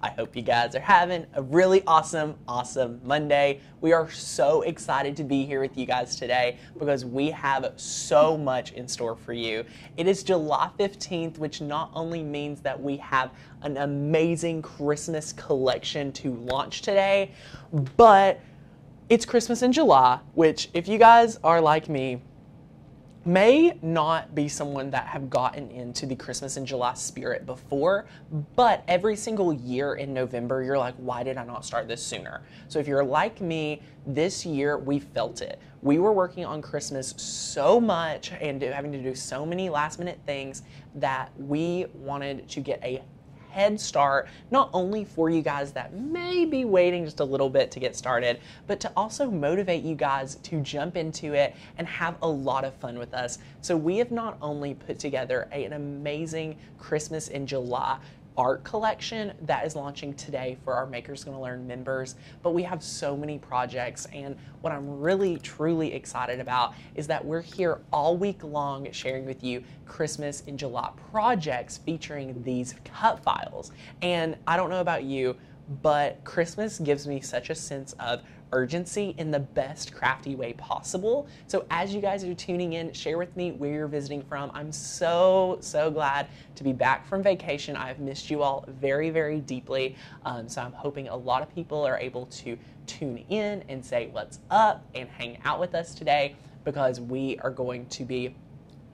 I hope you guys are having a really awesome, awesome Monday. We are so excited to be here with you guys today because we have so much in store for you. It is July 15th, which not only means that we have an amazing Christmas collection to launch today, but it's Christmas in July, which, if you guys are like me, may not be someone that have gotten into the Christmas in July spirit before, but every single year in November, you're like, why did I not start this sooner? So if you're like me, this year we felt it. We were working on Christmas so much and having to do so many last minute things that we wanted to get a head start, not only for you guys that may be waiting just a little bit to get started, but to also motivate you guys to jump into it and have a lot of fun with us. So, we have not only put together an amazing Christmas in July art collection that is launching today for our Makers Gonna Learn members. But we have so many projects, and what I'm really truly excited about is that we're here all week long sharing with you Christmas in July projects featuring these cut files. And I don't know about you, but Christmas gives me such a sense of urgency in the best crafty way possible. So as you guys are tuning in, share with me where you're visiting from. I'm so, so glad to be back from vacation. I've missed you all very, very deeply. Um, so I'm hoping a lot of people are able to tune in and say what's up and hang out with us today because we are going to be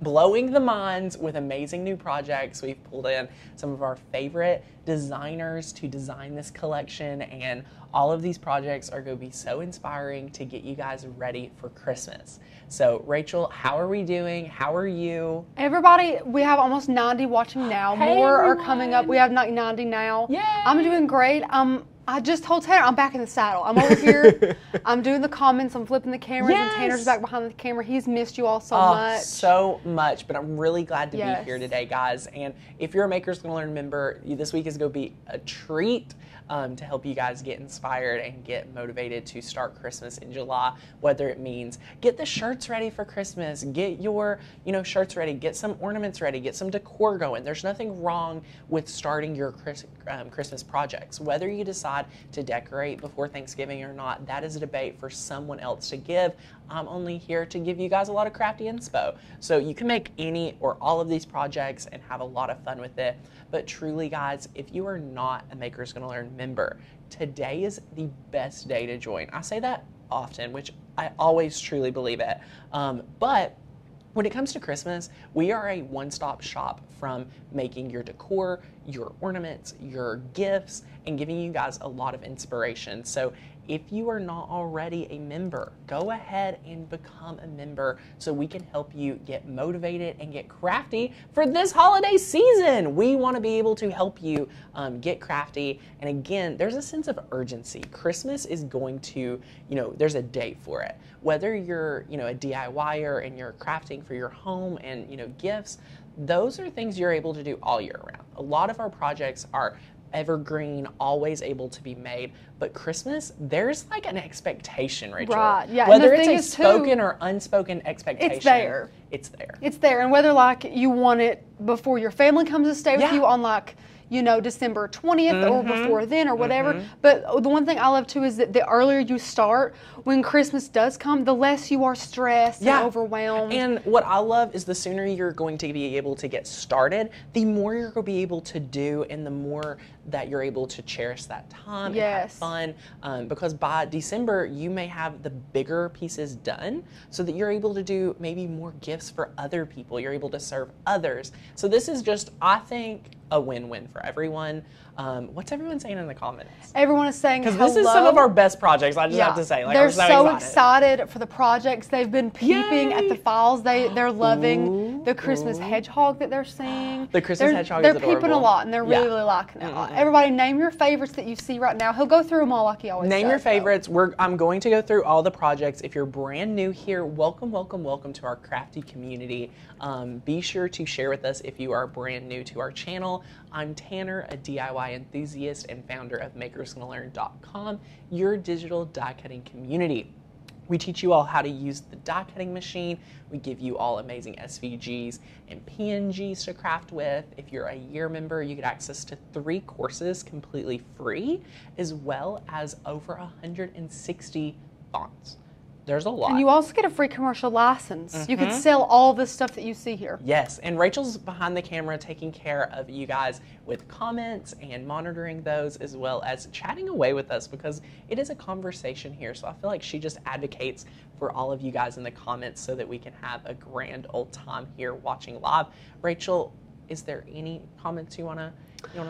blowing the minds with amazing new projects. We've pulled in some of our favorite designers to design this collection, and all of these projects are going to be so inspiring to get you guys ready for Christmas. So, Rachel, how are we doing? How are you? Everybody, we have almost 90 watching now. Hey, More everyone. are coming up. We have like 90 now. Yay. I'm doing great. Um, I just told Tanner I'm back in the saddle. I'm over here. I'm doing the comments. I'm flipping the cameras, and Tanner's back behind the camera. He's missed you all so Oh, much. so much, but I'm really glad to Yes. be here today, guys. And if you're a Makers Gonna Learn member, this week is going to be a treat um, to help you guys get inspired and get motivated to start Christmas in July. Whether it means get the shirts ready for Christmas, get your you know shirts ready, get some ornaments ready, get some decor going. There's nothing wrong with starting your Chris, um, Christmas projects. Whether you decide to decorate before Thanksgiving or not, that is a debate for someone else to give. I'm only here to give you guys a lot of crafty inspo. So you can make any or all of these projects and have a lot of fun with it. But truly, guys, if you are not a Makers Gonna Learn member, today is the best day to join. I say that often, which I always truly believe it. Um, but when it comes to Christmas, we are a one stop shop from making your decor, your ornaments, your gifts, and giving you guys a lot of inspiration. So if you are not already a member, go ahead and become a member so we can help you get motivated and get crafty for this holiday season. We want to be able to help you um, get crafty. And again, there's a sense of urgency. Christmas is going to, you know, there's a date for it. Whether you're, you know, a DIYer and you're crafting for your home and, you know, gifts, those are things you're able to do all year round. A lot of our projects are evergreen, always able to be made. But Christmas, there's like an expectation, Rachel. Right, yeah, and Whether the it's thing a is, too, spoken or unspoken expectation, It's there. It's there. It's there, and whether like you want it before your family comes to stay with Yeah. you on like you know December 20th or mm-hmm. before then or whatever. Mm-hmm. But the one thing I love too is that the earlier you start, when Christmas does come, the less you are stressed Yeah. and overwhelmed. And what I love is the sooner you're going to be able to get started, the more you're going to be able to do, and the more that you're able to cherish that time and have fun. Um, because by December, you may have the bigger pieces done so that you're able to do maybe more gifts for other people. You're able to serve others. So this is just, I think, a win win for everyone. Um, what's everyone saying in the comments? Everyone is saying Because this is some of our best projects, I just have to say. Like, they're so, so excited. excited. for the projects. They've been peeping at the files. They they're loving Ooh, the Christmas ooh. hedgehog that they're seeing. The Christmas they're, hedgehog They're peeping a lot, and they're really Yeah. really liking it. lot. Everybody, name your favorites that you see right now. He'll go through them all like he always Name does, your though. favorites. We're, I'm going to go through all the projects. If you're brand new here, welcome, welcome, welcome to our crafty community. Um, be sure to share with us if you are brand new to our channel. I'm Tanner, a DIY enthusiast and founder of MakersGonnaLearn.com, your digital die cutting community. We teach you all how to use the die cutting machine. We give you all amazing SVGs and PNGs to craft with. If you're a year member, you get access to three courses completely free, as well as over 160 fonts. There's a lot. And you also get a free commercial license. You Mm-hmm. can sell all the stuff that you see here. Yes, and Rachel's behind the camera taking care of you guys with comments and monitoring those as well as chatting away with us because it is a conversation here. So I feel like she just advocates for all of you guys in the comments so that we can have a grand old time here watching live. Rachel, is there any comments you wanna you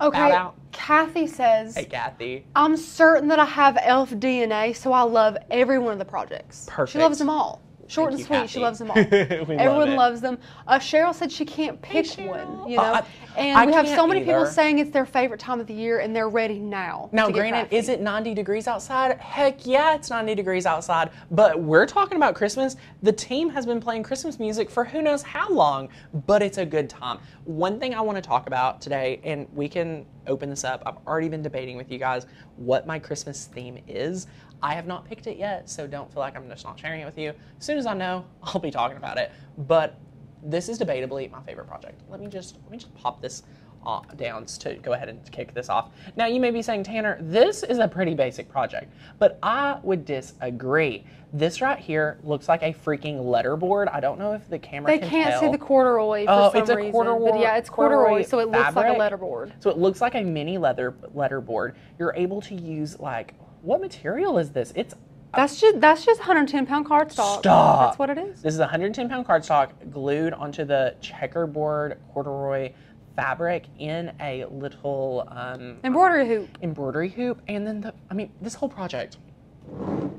Okay. out? Kathy says, Hey Kathy. I'm certain that I have elf DNA, so I love every one of the projects. She loves them all. Short Thank and sweet, Kathy. she loves them all. We love Everyone it. loves them. Uh, Cheryl said she can't pick Cheryl. one, you know. Uh, I- and I we have so can't many people saying it's their favorite time of the year and they're ready now. Now, granted, is it 90 degrees outside? Heck yeah, it's 90 degrees outside. But we're talking about Christmas. The team has been playing Christmas music for who knows how long, but it's a good time. One thing I want to talk about today, and we can open this up. I've already been debating with you guys what my Christmas theme is. I have not picked it yet, so don't feel like I'm just not sharing it with you. As soon as I know, I'll be talking about it. But this is debatably my favorite project. Let me just let me just pop this uh, down to go ahead and kick this off. Now you may be saying, Tanner, this is a pretty basic project, but I would disagree. This right here looks like a freaking letterboard. I don't know if the camera They can can't tell. see the corduroy for Oh, some it's a reason. corduroy- but yeah, it's corduroy corduroy, so it looks like a fabric. letterboard. So it looks like a mini leather letterboard. You're able to use like what material is this? It's That's just that's just 110 pound cardstock. Stop. That's what it is. This is 110 pound cardstock glued onto the checkerboard corduroy fabric in a little um, Embroidery hoop. embroidery hoop. And then the, I mean, this whole project,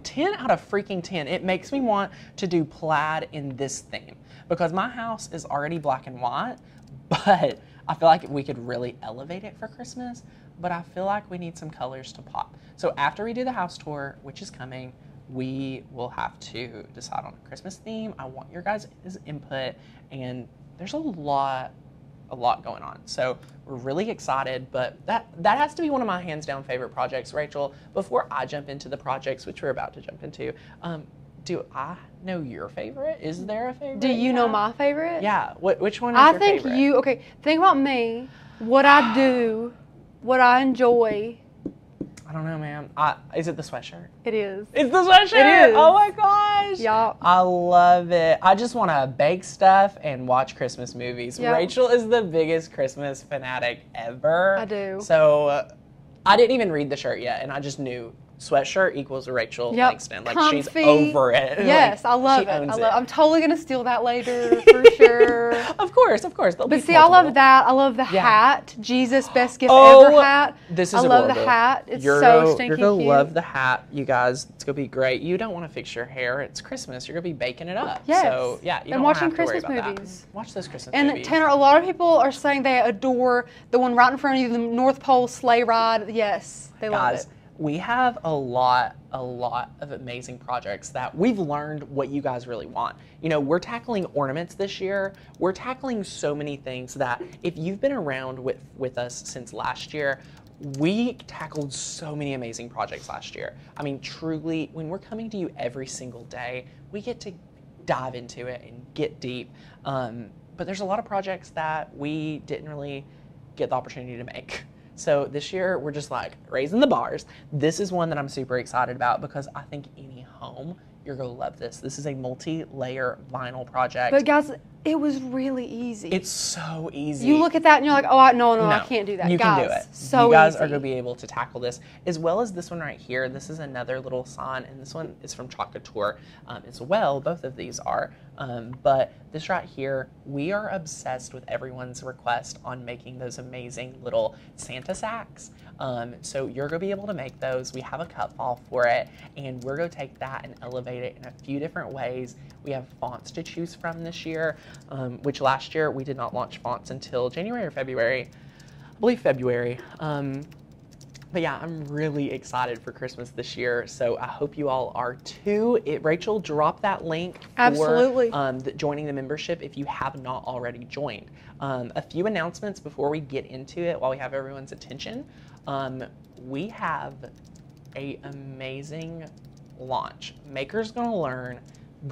10 out of freaking 10. It makes me want to do plaid in this theme because my house is already black and white, but I feel like we could really elevate it for Christmas. But I feel like we need some colors to pop. So after we do the house tour, which is coming, we will have to decide on a Christmas theme. I want your guys' input, and there's a lot a lot going on. So we're really excited, but that that has to be one of my hands down favorite projects, Rachel. Before I jump into the projects, which we're about to jump into, um, do I know your favorite? Is there a favorite? Do you know my favorite? Yeah. What, which one is I think favorite? you okay. Think about me, what I do, what I enjoy. I don't know, man. I, is it the sweatshirt? It is. It's the sweatshirt. It is. Oh my gosh. Yup. I love it. I just want to bake stuff and watch Christmas movies. Yep. Rachel is the biggest Christmas fanatic ever. I do. So uh, I didn't even read the shirt yet, and I just knew sweatshirt equals Rachel Yep. Langston. Like she's over it. Like, Yes, I love it. I love, it. I'm totally gonna steal that later for sure. Of course, of course. There'll But see, I love that. I love the Yeah. hat. Jesus, best gift Oh, ever hat. This is I love the hat. It's you're so gonna, stinking You're gonna cute. love the hat, you guys. It's gonna be great. You don't want to fix your hair. It's Christmas. You're gonna be baking it up. Yes. So yeah, you And watching have to worry Christmas movies. That. Watch those Christmas And movies. And Tanner, a lot of people are saying they adore the one right in front of you, the North Pole sleigh ride. Yes, they love it. We have a lot, a lot of amazing projects that we've learned what you guys really want. You know, we're tackling ornaments this year. We're tackling so many things that if you've been around with with us since last year, we tackled so many amazing projects last year. I mean, truly, when we're coming to you every single day, we get to dive into it and get deep. Um, but there's a lot of projects that we didn't really get the opportunity to make. So this year we're just like raising the bars. This is one that I'm super excited about because I think any home you're gonna love this. This is a multi-layer vinyl project. But guys, it was really easy. it's so easy. you look at that and you're like, oh, I, no, no, I can't do that. You guys, can do it. So you guys easy. are going to be able to tackle this, as well as this one right here. This is another little sign, and this one is from Chocolatour um, as well. Both of these are. Um, but this right here, we are obsessed with everyone's request on making those amazing little Santa sacks. Um, so you're going to be able to make those. We have a cut file for it, and we're going to take that and elevate it in a few different ways. We have fonts to choose from this year, um, which last year we did not launch fonts until January or February. I believe February. Um, but yeah, I'm really excited for Christmas this year. So I hope you all are too. It, Rachel, drop that link for Absolutely. um, the, joining the membership if you have not already joined. Um, a few announcements before we get into it while we have everyone's attention. Um, we have a amazing launch. Maker's gonna learn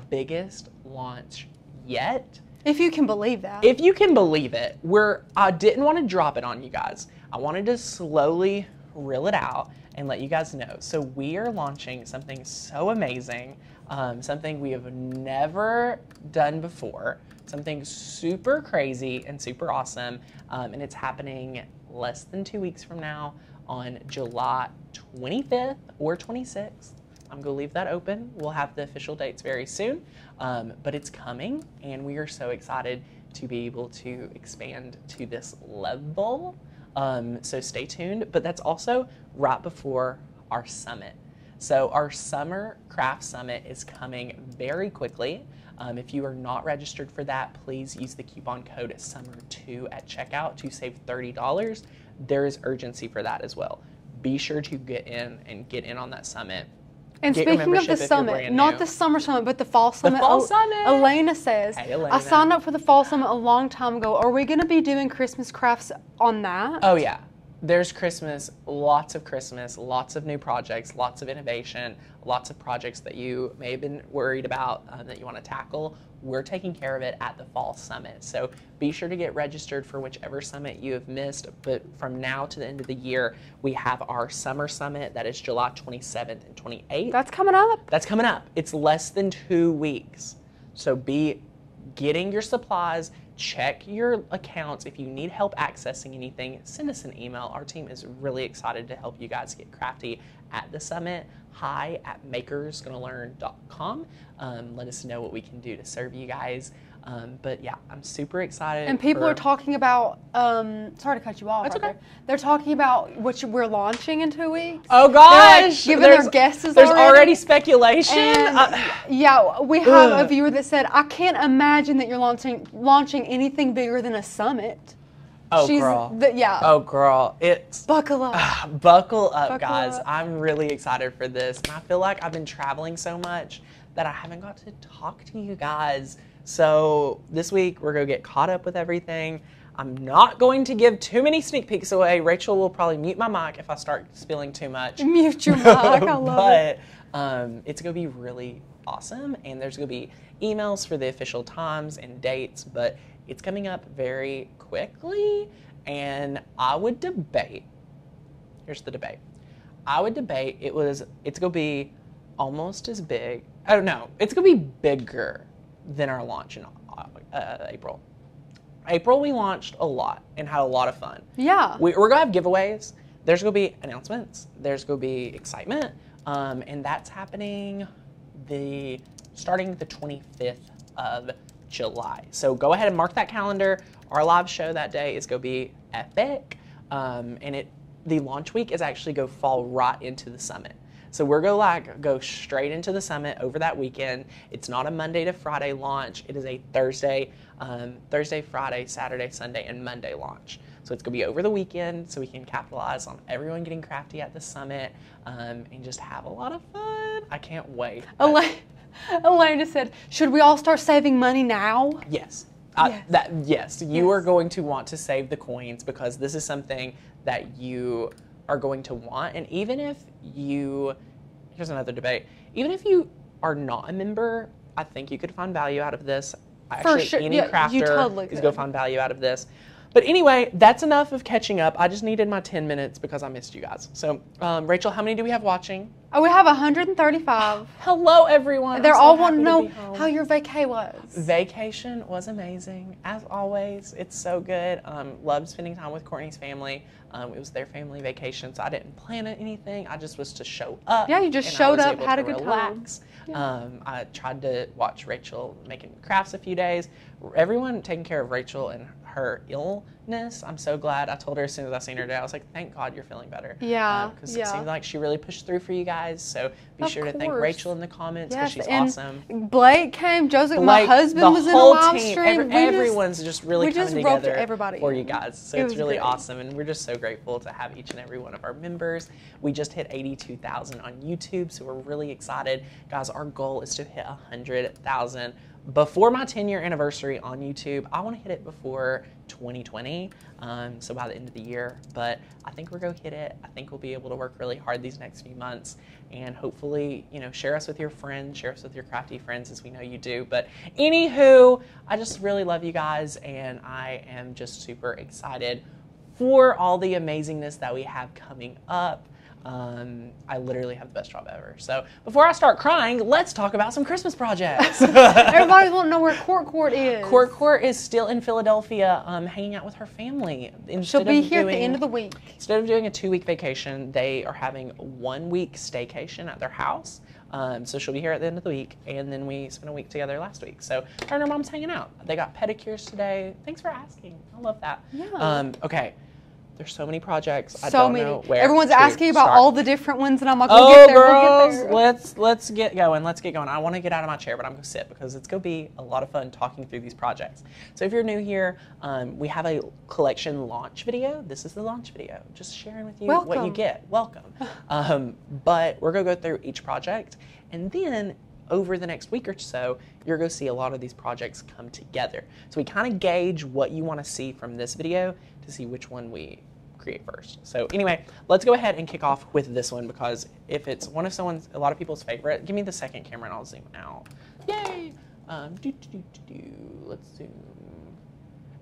biggest launch yet. If you can believe that. If you can believe it, we're I didn't want to drop it on you guys. I wanted to slowly reel it out and let you guys know. So we are launching something so amazing, um, something we have never done before, something super crazy and super awesome, um, and it's happening less than two weeks from now on July 25th or 26th. I'm going to leave that open. We'll have the official dates very soon, um, but it's coming, and we are so excited to be able to expand to this level. Um, so stay tuned. But that's also right before our summit. So our summer craft summit is coming very quickly. Um, if you are not registered for that, please use the coupon code SUMMER2 at checkout to save $30. There is urgency for that as well. Be sure to get in and get in on that summit. And Get speaking of the membership if you're summit, not the summer summit, but the fall summit. The fall summit. Elena says, Hey, I signed up for the fall summit a long time ago. Are we going to be doing Christmas crafts on that? Oh yeah. There's Christmas, lots of Christmas, lots of new projects, lots of innovation, lots of projects that you may have been worried about uh, that you want to tackle. We're taking care of it at the Fall Summit. So be sure to get registered for whichever summit you have missed. But from now to the end of the year, we have our Summer Summit that is July 27th and 28th. That's coming up. That's coming up. It's less than two weeks. So be getting your supplies, check your accounts. If you need help accessing anything, send us an email. Our team is really excited to help you guys get crafty at the summit. Hi at makersgonnalearn.com. Um, let us know what we can do to serve you guys. Um, but yeah, I'm super excited. And people for- are talking about. Um, sorry to cut you off. That's right okay. there. They're talking about what you, we're launching in two weeks. Oh They're, like, gosh! giving their there's, guesses there's already. already speculation. And Uh, yeah, we have a viewer that said, "I can't imagine that you're launching launching anything bigger than a summit." oh She's girl. the- yeah. Oh girl. It's Buckle up. Buckle up, Buckle guys. up. I'm really excited for this. And I feel like I've been traveling so much that I haven't got to talk to you guys. So this week, we're going to get caught up with everything. I'm not going to give too many sneak peeks away. Rachel will probably mute my mic if I start spilling too much. Mute your mic. I love it. but um, it's going to be really awesome. And there's going to be emails for the official times and dates, but it's coming up very quickly. And I would debate. Here's the debate. I would debate it was. It's going to be almost as big. Oh no, it's going to be bigger than our launch in uh, April. April we launched a lot and had a lot of fun. Yeah. We, we're gonna have giveaways. There's gonna be announcements. There's gonna be excitement, um, and that's happening the starting the 25th of July. So go ahead and mark that calendar. Our live show that day is gonna be epic, um, and it the launch week is actually go fall right into the summit. So we're gonna like go straight into the summit over that weekend. It's not a Monday to Friday launch. It is a Thursday, um, Thursday, Friday, Saturday, Sunday, and Monday launch. So it's gonna be over the weekend, so we can capitalize on everyone getting crafty at the summit um, and just have a lot of fun. I can't wait. Elaine, Elena said, "Should we all start saving money now?" Yes. Uh, Yes. That yes, you Yes. are going to want to save the coins because this is something that you are going to want. And even if you, here's another debate. Even if you are not a member, I think you could find value out of this. Actually, sure. any Yeah, crafter you totally is going to find value out of this. But anyway, that's enough of catching up. I just needed my 10 minutes because I missed you guys. So, um, Rachel, how many do we have watching? Oh, we have 135. Hello, everyone. They're so all wanting to know how your vacay was. Vacation was amazing, as always. It's so good. Um, loved spending time with Courtney's family. Um, it was their family vacation, so I didn't plan anything. I just was to show up. Yeah, you just showed up, had a good time. relax. Um, I tried to watch Rachel making crafts a few days. Everyone taking care of Rachel and her illness. I'm so glad. I told her as soon as I seen her today, I was like, "Thank God you're feeling better." Yeah, um, because yeah. it seemed like she really pushed through for you guys. So be Of sure to thank. Rachel in the comments because she's and awesome. Blake came. Joseph, my husband the was in a whole live team, stream. every- We just- everyone's just, really we just coming roped together everybody for you guys. So It it's really great. awesome, and we're just so grateful to have each and every one of our members. We just hit 82,000 on YouTube, so we're really excited, guys. Our goal is to hit 100,000 before my 10 year anniversary on YouTube. I want to hit it before 2020, um, so by the end of the year. But I think we're going to hit it. I think we'll be able to work really hard these next few months and hopefully, you know, share us with your friends, share us with your crafty friends as we know you do. But anywho, I just really love you guys and I am just super excited for all the amazingness that we have coming up. Um, I literally have the best job ever. So before I start crying, let's talk about some Christmas projects. Everybody's want to know where Court Court is. Court Court is still in Philadelphia, um, hanging out with her family. Instead She'll be here at the end of the week. Instead of doing a two week vacation, they are having one week staycation at their house. Um, so she'll be here at the end of the week, and then we spent a week together last week. So her and her mom's hanging out. They got pedicures today. Thanks for asking. I love that. Yeah. Um, okay. There's so many projects. I So don't many. know where Everyone's asking about start. all the different ones, and I'm like, we'll Oh, get there. girls, We'll get there. let's let's get going. Let's get going. I want to get out of my chair, but I'm gonna sit because it's gonna be a lot of fun talking through these projects. So if you're new here, um, we have a collection launch video. This is the launch video, just sharing with you what you get. Welcome. um, but we're gonna go through each project, and then over the next week or so, you're going to see a lot of these projects come together. So we kind of gauge what you want to see from this video to see which one we create first. So anyway, let's go ahead and kick off with this one because if it's one of someone's, a lot of people's favorite, give me the second camera and I'll zoom out. Yay! Um, do, do, do, do, do. Let's zoom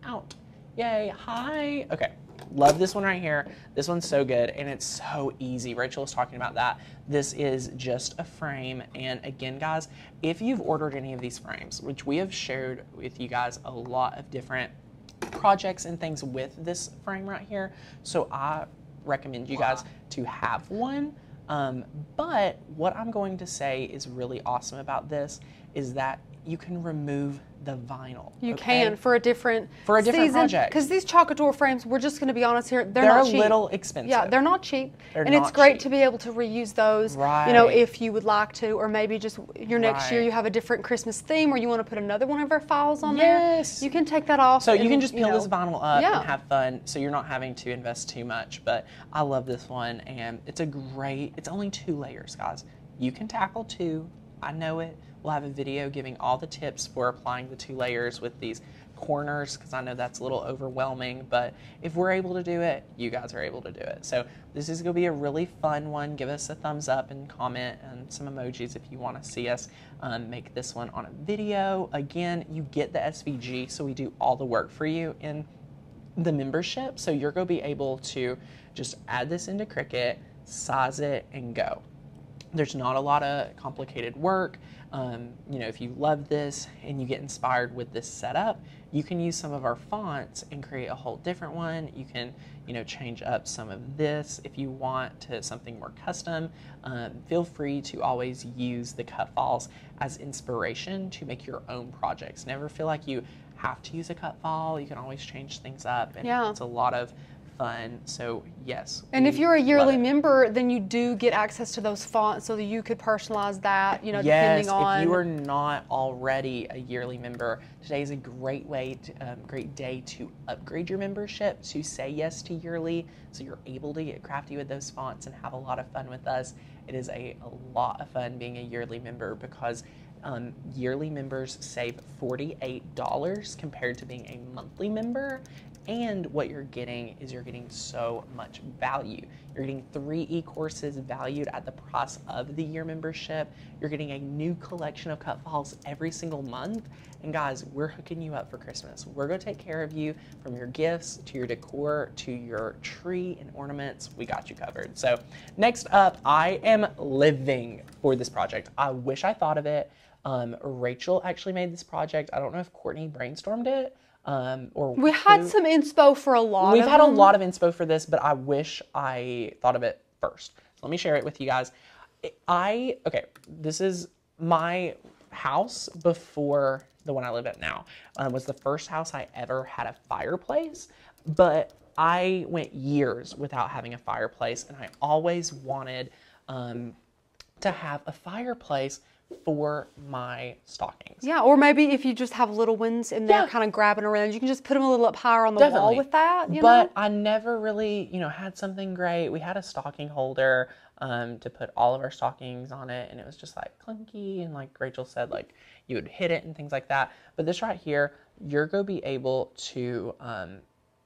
out. Yay, hi. Okay, love this one right here. This one's so good and it's so easy. Rachel was talking about that. This is just a frame. And again, guys, if you've ordered any of these frames, which we have shared with you guys a lot of different projects and things with this frame right here. So I recommend you guys to have one. Um, but what I'm going to say is really awesome about this is that you can remove the vinyl. You okay? can for a different For a different season. project. Because these Chocator frames, we're just going to be honest here, they're, They're not a cheap. little expensive. Yeah, they're not cheap, They're and it's great cheap. to be able to reuse those. Right. You know, if you would like to, or maybe just your next year you have a different Christmas theme, or you want to put another one of our files on Yes. there. You can take that off. So you can just peel know, this vinyl up yeah. and have fun. So you're not having to invest too much. But I love this one, and it's a great. It's only two layers, guys. You can tackle two. I know it. We'll have a video giving all the tips for applying the two layers with these corners because I know that's a little overwhelming. But if we're able to do it, you guys are able to do it. So this is going to be a really fun one. Give us a thumbs up and comment and some emojis if you want to see us um, make this one on a video. Again, you get the SVG, so we do all the work for you in the membership. So you're going to be able to just add this into Cricut, size it, and go. There's not a lot of complicated work. Um, you know, if you love this and you get inspired with this setup, you can use some of our fonts and create a whole different one. You can, you know, change up some of this if you want to something more custom. Um, feel free to always use the cut files as inspiration to make your own projects. Never feel like you have to use a cut file. You can always change things up, and Yeah. it's a lot of So yes. And if you're a yearly member, then you do get access to those fonts so that you could personalize that, you know, Yes, depending on. Yes, if you are not already a yearly member, today is a great way, to, um, great day to upgrade your membership to say yes to yearly, so you're able to get crafty with those fonts and have a lot of fun with us. It is a, a lot of fun being a yearly member because um, yearly members save $48 compared to being a monthly member. And what you're getting is you're getting so much value. You're getting three e courses valued at the price of the year membership. You're getting a new collection of cut files every single month. And guys, we're hooking you up for Christmas. We're to take care of you from your gifts to your decor to your tree and ornaments. We got you covered. So, next up, I am living for this project. I wish I thought of it. Um, Rachel actually made this project. I don't know if Courtney brainstormed it. Um, or we had some inspo for a lot. We've had a lot of inspo for this, but I wish I thought of it first. So let me share it with you guys. I okay, this is my house before the one I live at now. Um, was the first house I ever had a fireplace, but I went years without having a fireplace, and I always wanted um, to have a fireplace for my stockings. Yeah, or maybe if you just have little ones and they're Yeah. kind of grabbing around, you can just put them a little up higher on the wall with that. You but know? I never really, you know, had something great. We had a stocking holder um, to put all of our stockings on it, and it was just like clunky. And like Rachel said, like you would hit it and things like that. But this right here, you're going to be able to um,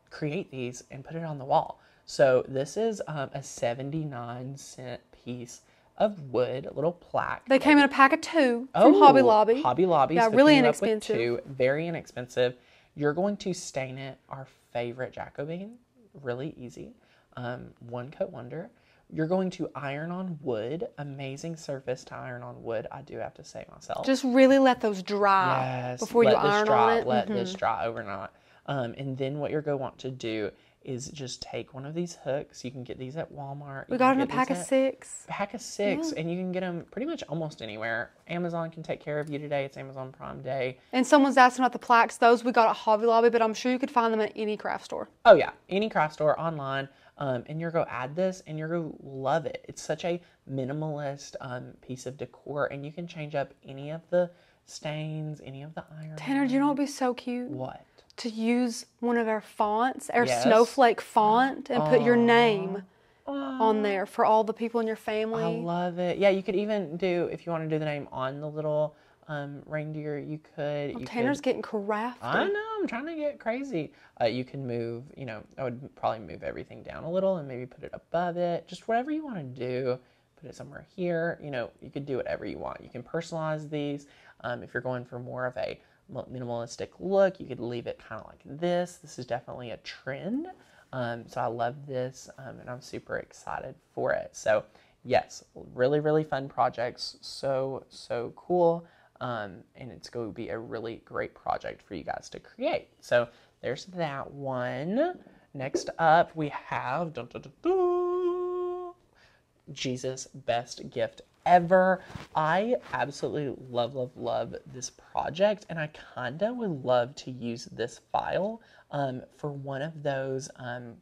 create these and put it on the wall. So this is um, a 79 cent piece of wood, a little plaque. They came in a pack of two from Hobby Oh, Lobby. Hobby Lobby. Yeah, really inexpensive. Two, very inexpensive. You're going to stain it our favorite Jacobean. Really easy. Um, one coat wonder. You're going to iron on wood. Amazing surface to iron on wood. I do have to say myself. Just really let those dry Yes, before you iron dry, on it. Let Mhm. this dry overnight. Um, and then what you're going to want to do is just take one of these hooks. You can get these at Walmart. We You got can in a pack of six. pack of six, and you can get them pretty much almost anywhere. Amazon can take care of you today. It's Amazon Prime Day. And someone's asking about the plaques. Those we got at Hobby Lobby, but I'm sure you could find them at any craft store. Oh yeah, any craft store online, um, and you're gonna add this, and you're gonna love it. It's such a minimalist um, piece of decor, and you can change up any of the stains, any of the iron. Tanner, do you know what would be so cute? what? To use one of our fonts, our Yes. snowflake font, and put your name on there for all the people in your family. I love it. Yeah, you could even do if you want to do the name on the little um, reindeer. You could. you Oh, Tanner's could, getting crafty. I know. I'm trying to get crazy. Uh, you can move. You know, I would probably move everything down a little and maybe put it above it. Just whatever you want to do. Put it somewhere here. You know, you could do whatever you want. You can personalize these. Um, if you're going for more of a minimalistic look, you could leave it kind of like this. This is definitely a trend. Um, so I love this, um, and I'm super excited for it. So yes, really, really fun projects. So so cool. Um, and it's going to be a really great project for you guys to create. So there's that one. Next up, we have dun, dun, dun, Jesus best gift ever. I absolutely love, love, love this project, and I kinda would love to use this file um, for one of those um,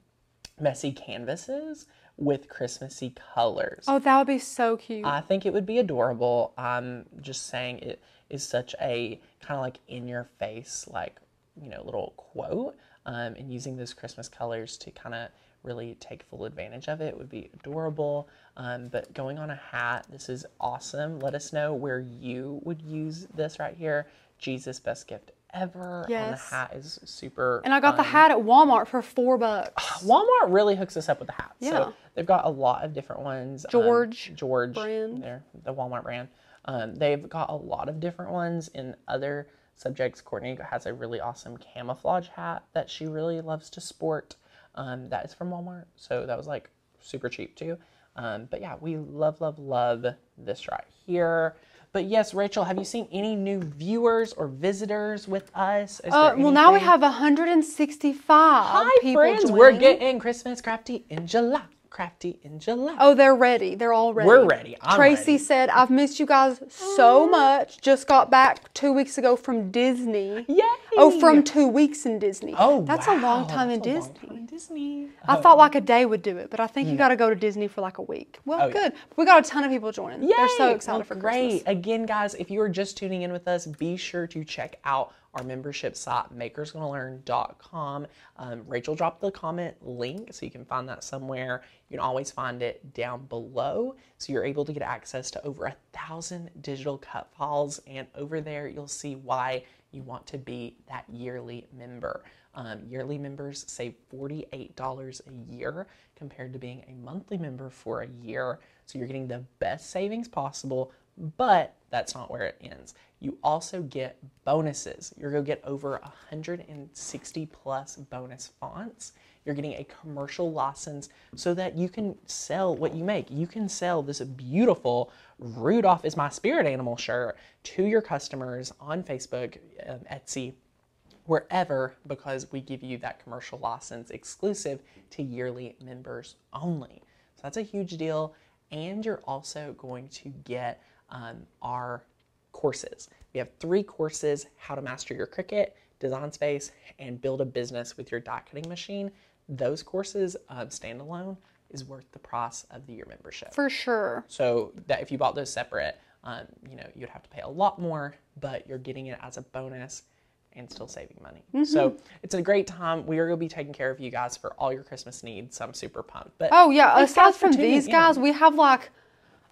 messy canvases with Christmassy colors. Oh, that would be so cute. I think it would be adorable. I'm just saying it is such a kind of like in your face, like, you know, little quote. Um, and using those Christmas colors to kind of really take full advantage of it would be adorable. Um, but going on a hat, this is awesome. Let us know where you would use this right here. Jesus, best gift ever. On the hat is super. and I got the hat at Walmart for four bucks. Walmart really hooks us up with the hats. Yeah. So they've got a lot of different ones. Um, George George brand. They're the Walmart brand. Um, they've got a lot of different ones in other subjects. Courtney has a really awesome camouflage hat that she really loves to sport. Um, that is from Walmart. So that was like super cheap too. Um, but yeah, we love, love, love this right here. But yes, Rachel, have you seen any new viewers or visitors with us? Uh, well, now we have 165 Hi, people friends. We're joining. getting Christmas crafty in July. Crafty in July. Oh, they're ready. They're all ready. We're ready. I'm Tracy ready. said, I've missed you guys so oh. much. Just got back two weeks ago from Disney. Yay! Oh, from two weeks in Disney. Oh, That's a long wow, time in that's long Disney. time in Disney. I thought like a day would do it, but I think you mm. got to go to Disney for like a week. Well, Oh, yeah. good. We got a ton of people joining. They're so excited Well, for great. Christmas. Again, guys, if you are just tuning in with us, be sure to check out our membership site, makersgonnalearn.com. Um, Rachel dropped the comment link, so you can find that somewhere. You can always find it down below, so you're able to get access to over a thousand digital cut files. And over there, you'll see why you want to be that yearly member. Um, yearly members save $48 a year compared to being a monthly member for a year. So you're getting the best savings possible, but that's not where it ends. You also get bonuses. You're going to get over 160 plus bonus fonts. You're getting a commercial license so that you can sell what you make. You can sell this beautiful Rudolph is my spirit animal shirt to your customers on Facebook, um, Etsy, wherever because we give you that commercial license exclusive to yearly members only. So that's a huge deal. And you're also going to get um, our courses. We have three courses how to master your Cricut, design space, and build a business with your dot cutting machine. Those courses, um, standalone, is worth the price of the year membership. For sure. So that if you bought those separate, um, you know, you'd have to pay a lot more, but you're getting it as a bonus and still saving money. Mm-hmm. So it's a great time. We are going to be taking care of you guys for all your Christmas needs. So I'm super pumped. But Oh, yeah. Aside from these in. guys, we have like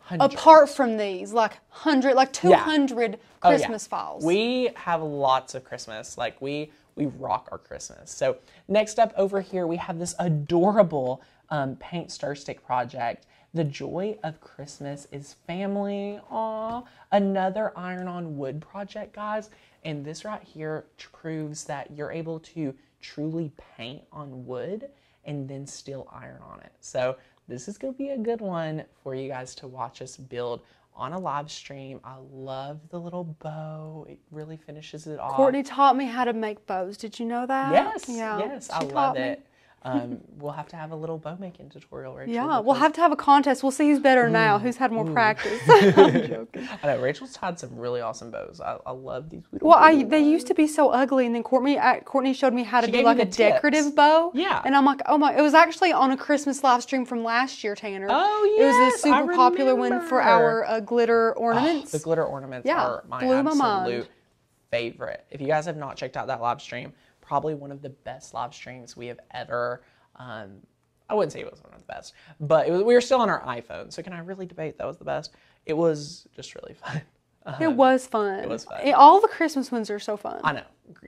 Hundreds. apart from these, like hundred, like two hundred yeah. Christmas files. We have lots of Christmas. Like we we rock our Christmas. So next up over here we have this adorable um, paint stir stick project. The joy of Christmas is family. Aw, another iron on wood project, guys. And this right here proves that you're able to truly paint on wood and then still iron on it. So this is gonna be a good one for you guys to watch us build on a live stream. I love the little bow. It really finishes it off. Courtney taught me how to make bows. Did you know that? Yes, Yeah. yes, I she love taught me. Um, we'll have to have a little bow making tutorial, Rachel. Yeah, we'll have to have a contest. We'll see who's better now, who's had more practice. I'm joking. I know Rachel's had some really awesome bows. I, I love these. Well, I they used to be so ugly, and then Courtney uh, Courtney showed me how to She do like a tips. decorative bow. Yeah. and I'm like, oh my! It was actually on a Christmas live stream from last year, Tanner. Oh, It was a super popular one for our uh, glitter ornaments. The glitter ornaments Yeah, are my blew my mind. absolute favorite. If you guys have not checked out that live stream, probably one of the best live streams we have ever. Um, I wouldn't say it was one of the best, but it was, we were still on our iPhone. So can I really debate that was the best? It was just really fun. it was fun. It was fun. all the Christmas ones are so fun. I know.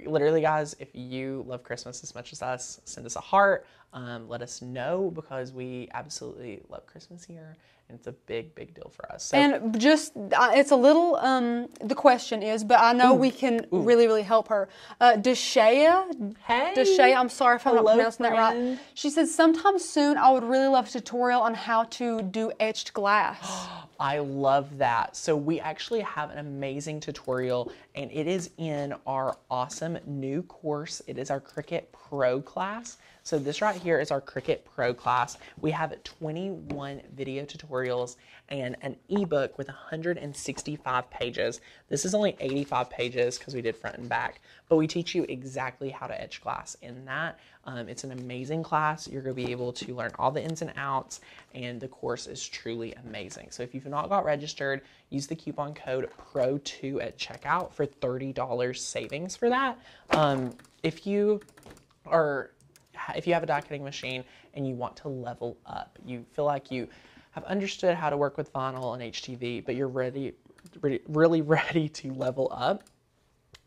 Literally, guys, if you love Christmas as much as us, send us a heart. Um, let us know because we absolutely love Christmas here, and it's a big, big deal for us. So, And just, uh, it's a little, um, the question is, but I know we can really, really help her. Uh, Deshaya, hey, Deshaya, I'm sorry if I'm not Hello, pronouncing that right. She says, sometime soon I would really love a tutorial on how to do etched glass. I love that. So we actually have an amazing tutorial and it is in our awesome new course. It is our Cricut Pro class. So this right here is our Cricut Pro class. We have 21 video tutorials and an ebook with 165 pages. This is only 85 pages because we did front and back, but we teach you exactly how to etch glass in that. Um, it's an amazing class. You're going to be able to learn all the ins and outs, and the course is truly amazing. So if you've not got registered, use the coupon code PRO2 at checkout for $30 savings for that. Um, if you are if you have a die cutting machine and you want to level up, you feel like you have understood how to work with vinyl and HTV, but you're ready, ready really ready to level up,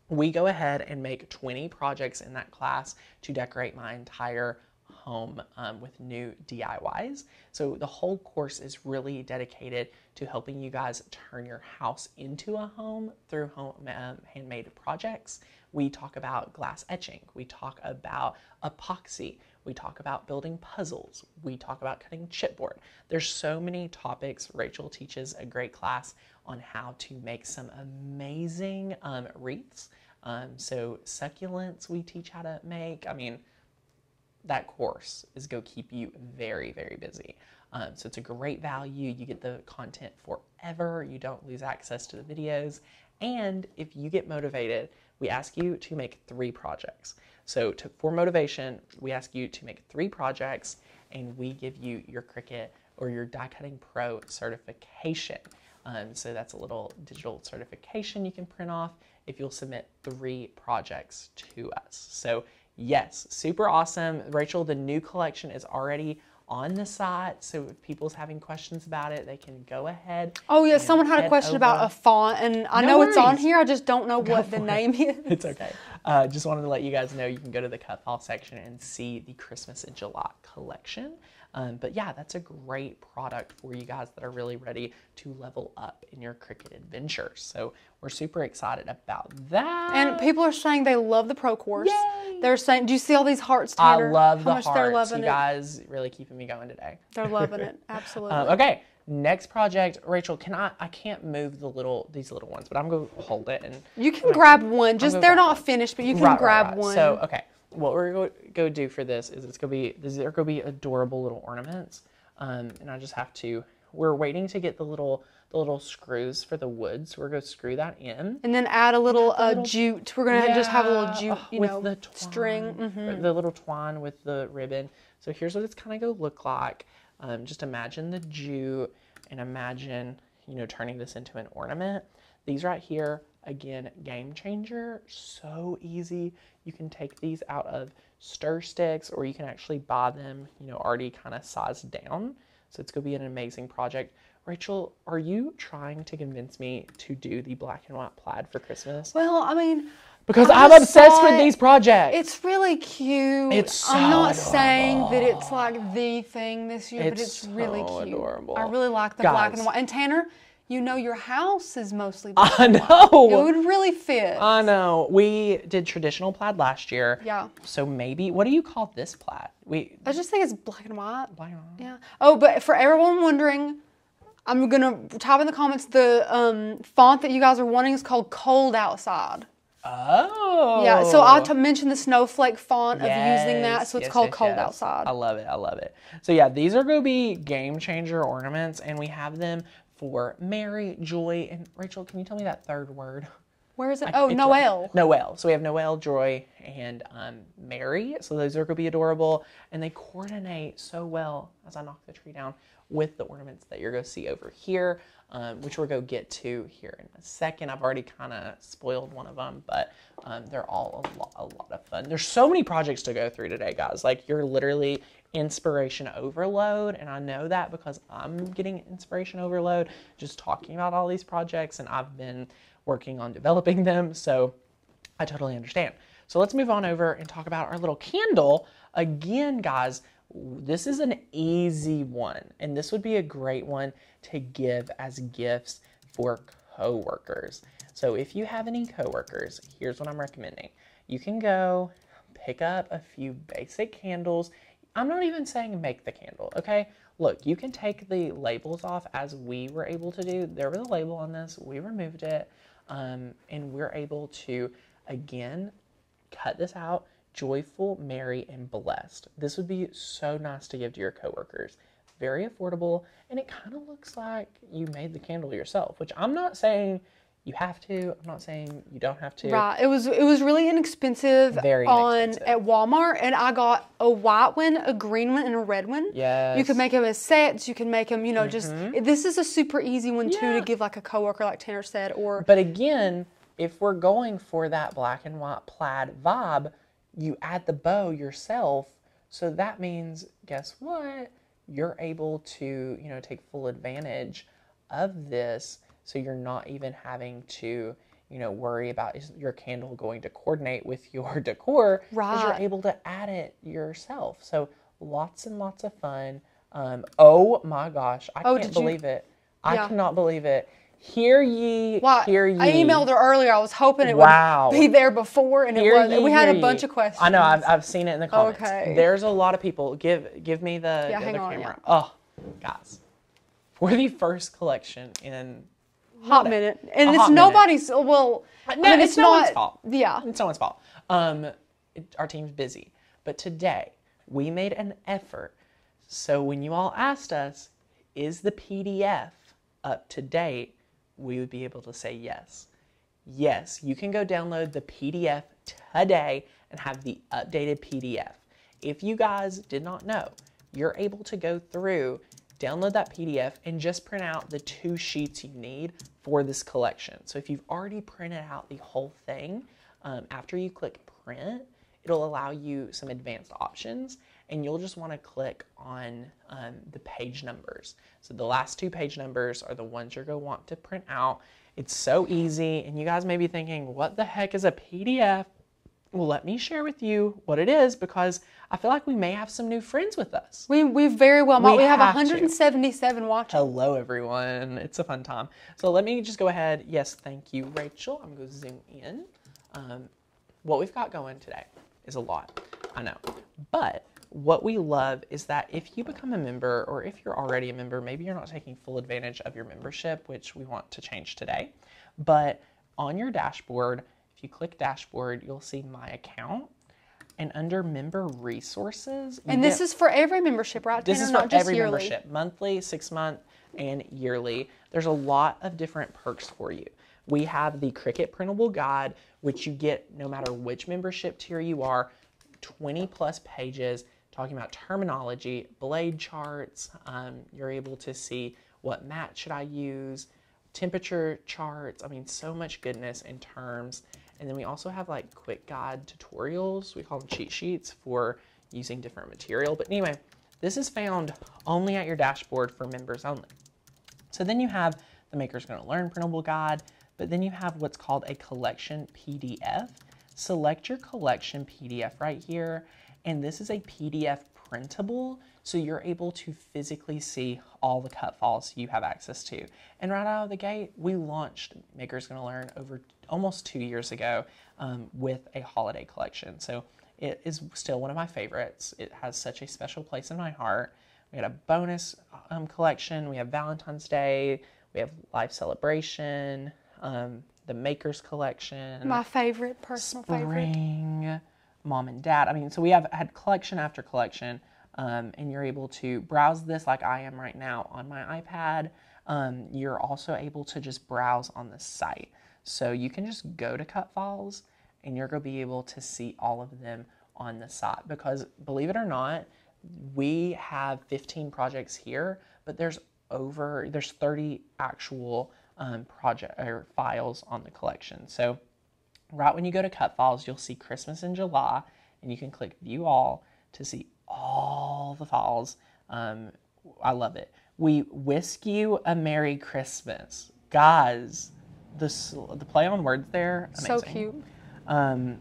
we go ahead and make 20 projects in that class to decorate my entire home um, with new DIYs. So the whole course is really dedicated to helping you guys turn your house into a home through home um, handmade projects. We talk about glass etching. We talk about epoxy. We talk about building puzzles. We talk about cutting chipboard. There's so many topics. Rachel teaches a great class on how to make some amazing um, wreaths. Um, so succulents we teach how to make. I mean, that course is go keep you very very busy. Um, so it's a great value. You get the content forever. You don't lose access to the videos. And if you get motivated, we ask you to make three projects. So to, for motivation, we ask you to make three projects, and we give you your Cricut or your Die Cutting Pro certification. Um, so that's a little digital certification you can print off if you'll submit three projects to us. So yes, super awesome. Rachel, the new collection is already on the site. So if people's having questions about it, they can go ahead. Oh yeah, someone had a question about a font, and I No know it's on here. I just don't know what the it. name is. It's okay. Uh, just wanted to let you guys know you can go to the cut file section and see the Christmas in July collection. Um, but yeah, that's a great product for you guys that are really ready to level up in your Cricut adventures. So we're super excited about that. And people are saying they love the pro course. Yay! They're saying, do you see all these hearts, I love How the much hearts. they're loving you it. guys really keeping me going today. They're loving it. Absolutely. Um, okay, next project, Rachel. Can I? I can't move the little these little ones, but I'm gonna hold it and You can grab one. Just they're not finished, but you can Right, right, grab right. one. So okay, what we're going to go do for this is it's gonna be these are gonna be adorable little ornaments, um, and I just have to. We're waiting to get the little the little screws for the wood, so we're gonna screw that in. and then add a little, uh, little- jute. We're gonna just have a little jute, oh, you with know, the string. twine, hmm the little twine with the ribbon. So here's what it's kind of gonna look like. Um, just imagine the jute and imagine, you know, turning this into an ornament. These right here, again, game changer. So easy. You can take these out of stir sticks or you can actually buy them, you know, already kind of sized down. So it's going to be an amazing project. Rachel, are you trying to convince me to do the black and white plaid for Christmas? Well, I mean, Because I I'm obsessed with these projects. it's really cute. It's so I'm so not saying that it's like the thing this year, but It's it's really so cute. adorable. I really like the black and white. And Tanner, you know your house is mostly black. I know. It would really fit. I know. We did traditional plaid last year. Yeah. So maybe, what do you call this plaid? We, I just think it's black and white. black and white. Yeah. Oh, but for everyone wondering, I'm gonna type in the comments the um, font that you guys are wanting is called Cold Outside. Oh. Yeah. So I t- mentioned the snowflake font of using that, so it's yes, called yes, Cold yes. Outside. I love it. I love it. So yeah, these are going to be game changer ornaments, and we have them for Mary, Joy, and Rachel. Can you tell me that third word? Where is it? Oh, Noel. Noel. So we have Noel, Joy, and um, Mary. So those are going to be adorable, and they coordinate so well as I knock the tree down with the ornaments that you're going to see over here, um, which we're going to get to here in a second. I've already kind of spoiled one of them, but um, they're all a lot, a lot of fun. There's so many projects to go through today, guys. Like you're literally inspiration overload, and I know that because I'm getting inspiration overload just talking about all these projects, and I've been working on developing them. So I totally understand. So let's move on over and talk about our little candle. Again, guys, this is an easy one, and this would be a great one to give as gifts for coworkers. So if you have any coworkers, here's what I'm recommending. You can go pick up a few basic candles. I'm not even saying make the candle, okay? Look, you can take the labels off as we were able to do. There was a label on this, we removed it, um, and we're able to, again, cut this out joyful, merry, and blessed. This would be so nice to give to your coworkers. Very affordable, and it kind of looks like you made the candle yourself, which I'm not saying you have to. I'm not saying you don't have to. Right. It was it was really inexpensive Very on inexpensive. at Walmart, and I got a white one, a green one, and a red one. You Yes. Mm-hmm. could make them as sets. You can make them, you know, just this is a super easy one too Yeah. to give like a coworker, like Tanner said, or But again, if we're going for that black and white plaid vibe, you add the bow yourself. So that means, guess what? You're able to, you know, take full advantage of this. So you're not even having to, you know, worry about is your candle going to coordinate with your decor because you're able to add it yourself. So lots and lots of fun. Um, oh my gosh, I Oh, can't did you- believe it. I Yeah. cannot believe it. Hear ye, Why? hear ye. I emailed her earlier. I was hoping it Wow. would be there before, and it was. ye, We had a bunch ye. of questions. I know. I've, I've seen it in the comments. Okay. There's a lot of people. Give give me the, Yeah, the hang on, camera. yeah. Oh, guys, for the first collection in hot minute, and it's hot minute. nobody's. Well, I No, mean, it's it's, no not. one's fault. Yeah. it's no one's fault. Um, it, our team's busy, but today we made an effort. So when you all asked us, is the PDF up to date? We would be able to say yes. Yes, you can go download the PDF today and have the updated PDF. If you guys did not know, you're able to go through, download that PDF, and just print out the two sheets you need for this collection. So if you've already printed out the whole thing, um, after you click print, it'll allow you some advanced options and you'll just want to click on um, the page numbers. So the last two page numbers are the ones you're going to want to print out. It's so easy, and you guys may be thinking, what the heck is a PDF? Well, let me share with you what it is because I feel like we may have some new friends with us. We we very well might. We We, have, have to. 177 watching. Hello, everyone. It's a fun time. So let me just go ahead. Yes, thank you, Rachel. I'm going to zoom in. Um, what we've got going today is a lot, I know. But what we love is that if you become a member, or if you're already a member, maybe you're not taking full advantage of your membership, which we want to change today. But on your dashboard, you click dashboard, you'll see my account. And under member resources, And this is for every membership, right? this Tanner? is not for just every yearly. membership, monthly, six month, and yearly. There's a lot of different perks for you. We have the Cricut printable guide, which you get no matter which membership tier you are, 20 plus pages talking about terminology, blade charts. Um, you're able to see what mat should I use, temperature charts. I mean, so much goodness in terms. And then we also have like quick guide tutorials. We call them cheat sheets for using different material. But anyway, This is found only at your dashboard for members only. So then you have the Makers Gonna Learn printable guide, but then you have what's called a collection PDF. Select your collection PDF right here, and this is a PDF printable, so you're able to physically see all the cut files you have access to. And right out of the gate, we launched Makers Gonna Learn over almost two years ago um, with a holiday collection. So it is still one of my favorites. It has such a special place in my heart. We had a bonus um, collection. We have Valentine's Day. We have Life Celebration. Um, the Makers Collection. My favorite, personal favorite. Spring, Mom and Dad. I mean, so we have had collection after collection, um, and you're able to browse this like I am right now on my iPad. Um, you're also able to just browse on the site. So you can just go to cut files and you're going to be able to see all of them on the site because believe it or not, we have 15 projects here, but there's over there's 30 actual um, project or files on the collection. So right when you go to cut files, you'll see Christmas in July, and you can click View All to see all the falls. Um, I love it. We whisk you a Merry Christmas, guys. The the play on words there, amazing. So cute. Um,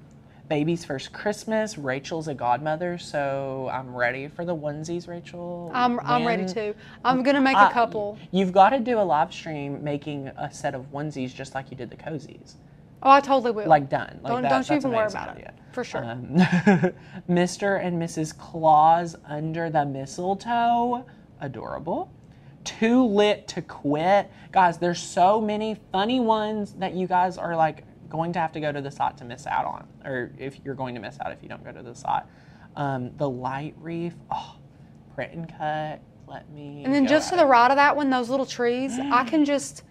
baby's first Christmas. Rachel's a godmother, so I'm ready for the onesies, Rachel. I'm, I'm ready too. I'm gonna make uh, a couple. You've got to do a live stream making a set of onesies just like you did the cozies. Oh, I totally will. Like done. Like Don't- that- don't you even worry about it. For sure. Um, Mr. and Mrs. Claus under the mistletoe. Adorable. Too lit to quit. Guys, there's so many funny ones that you guys are like going to have to go to the site to miss out on. Or if you're going to miss out if you don't go to the site. Um, the light reef. Oh, print and cut. Let me. and then just to the right of that one, those little trees, I can just,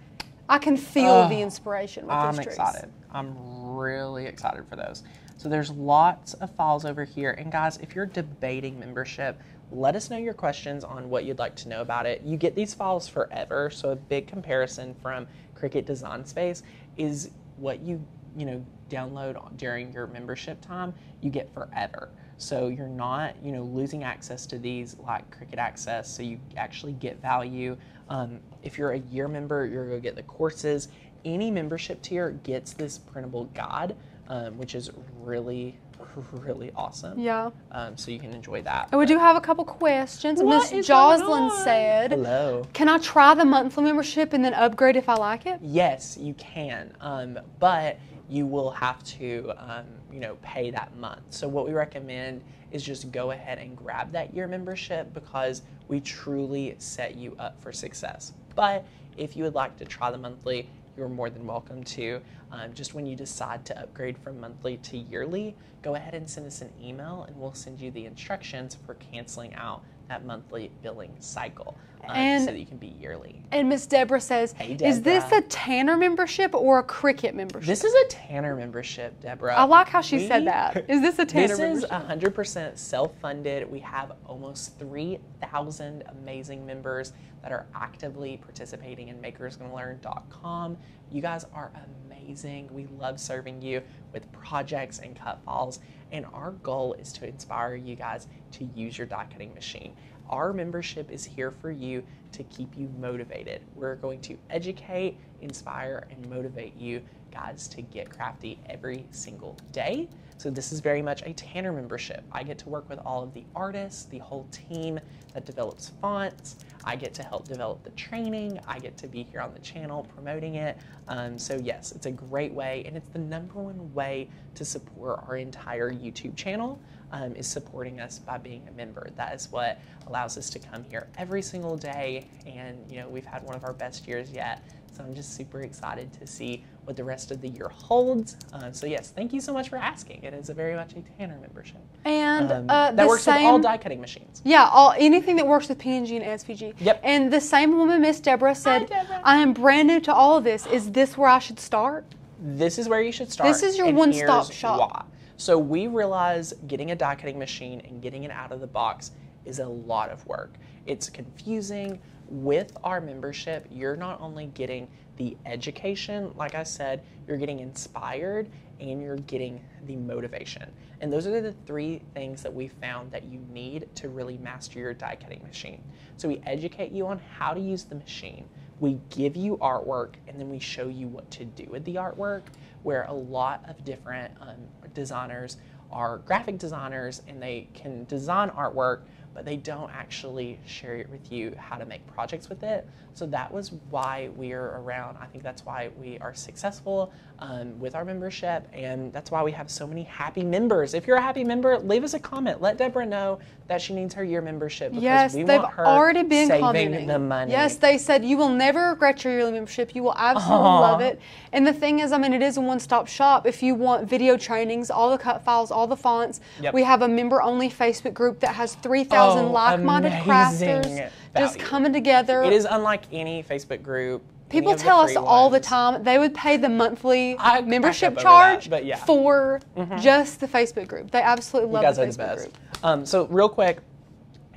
I can feel the inspiration with I'm those trees. excited. I'm really excited for those. So there's lots of files over here. And guys, if you're debating membership, let us know your questions on what you'd like to know about it. You get these files forever. So a big comparison from Cricut Design Space is what you, you know, download during your membership time, you get forever. So you're not, you know, losing access to these like Cricut Access. So you actually get value. Um, if you're a year member, you're to get the courses. Any membership tier gets this printable guide, um, which is really, really awesome. Yeah. Um, so you can enjoy that. And we do have a couple questions. Miss is going Jocelyn on? said, Hello. "Can I try the monthly membership and then upgrade if I like it?" Yes, you can, um, but you will have to, um, you know, pay that month. So what we recommend is just go ahead and grab that year membership because we truly set you up for success. But if you would like to try the monthly, you're more than welcome to. Um, just when you decide to upgrade from monthly to yearly, go ahead and send us an email, and we'll send you the instructions for canceling out that monthly billing cycle, um, And- so that you can be yearly. And Miss Deborah says, Hey, "Is this a Tanner membership or a Cricut membership?" This is a Tanner membership, Deborah. I like how she We- said that. Is this a Tanner This is membership? 100% self-funded. We have almost 3,000 amazing members that are actively participating in makersgonnalearn.com. You guys are amazing. We love serving you with projects and cut files. And our goal is to inspire you guys to use your die cutting machine. Our membership is here for you to keep you motivated. We're going to educate, inspire, and motivate you guys to get crafty every single day. So this is very much a Tanner membership. I get to work with all of the artists, the whole team that develops fonts. I get to help develop the training. I get to be here on the channel promoting it. Um, so yes, it's a great way, and it's the number one way to support our entire YouTube channel. Um, is supporting us by being a member. That is what allows us to come here every single day, and you know we've had one of our best years yet. So I'm just super excited to see what the rest of the year holds. Uh, so yes, thank you so much for asking. It is a very much a Tanner membership. and Um, uh, that works same, with all die cutting machines. Yeah, all anything that works with PNG and SVG. Yep. And the same woman, Miss Deborah, said, Deborah. "I am brand new to all of this. Is this where I should start?" This is where you should start. This is your one-stop shop. Why. So we realize getting a die cutting machine and getting it out of the box is a lot of work. It's confusing. With our membership, you're not only getting the education, like I said, you're getting inspired and you're getting the motivation. And those are the three things that we found that you need to really master your die cutting machine. So we educate you on how to use the machine. We give you artwork and then we show you what to do with the artwork, where a lot of different um, designers are graphic designers and they can design artwork, but they don't actually share with you how to make projects with it. So that was why we are around. I think that's why we are successful um, with our membership, and that's why we have so many happy members. If you're a happy member, leave us a comment. Let Deborah know that she needs her year membership because Yes, we they've want her already been saving commenting. the money. Yes, they said you will never regret your yearly membership. You will absolutely Aw. love it. And the thing is, I mean, it is a one-stop shop. If you want video trainings, all the cut files, all the fonts, Yep. we have a member-only Facebook group that has 3,000 Oh, like-minded amazing crafters just value. coming together. It is unlike any Facebook group. People tell us all the time they would pay the monthly I membership charge that, but yeah. for just the Facebook group. They absolutely You love guys the are Facebook the best. group. Um, so, real quick,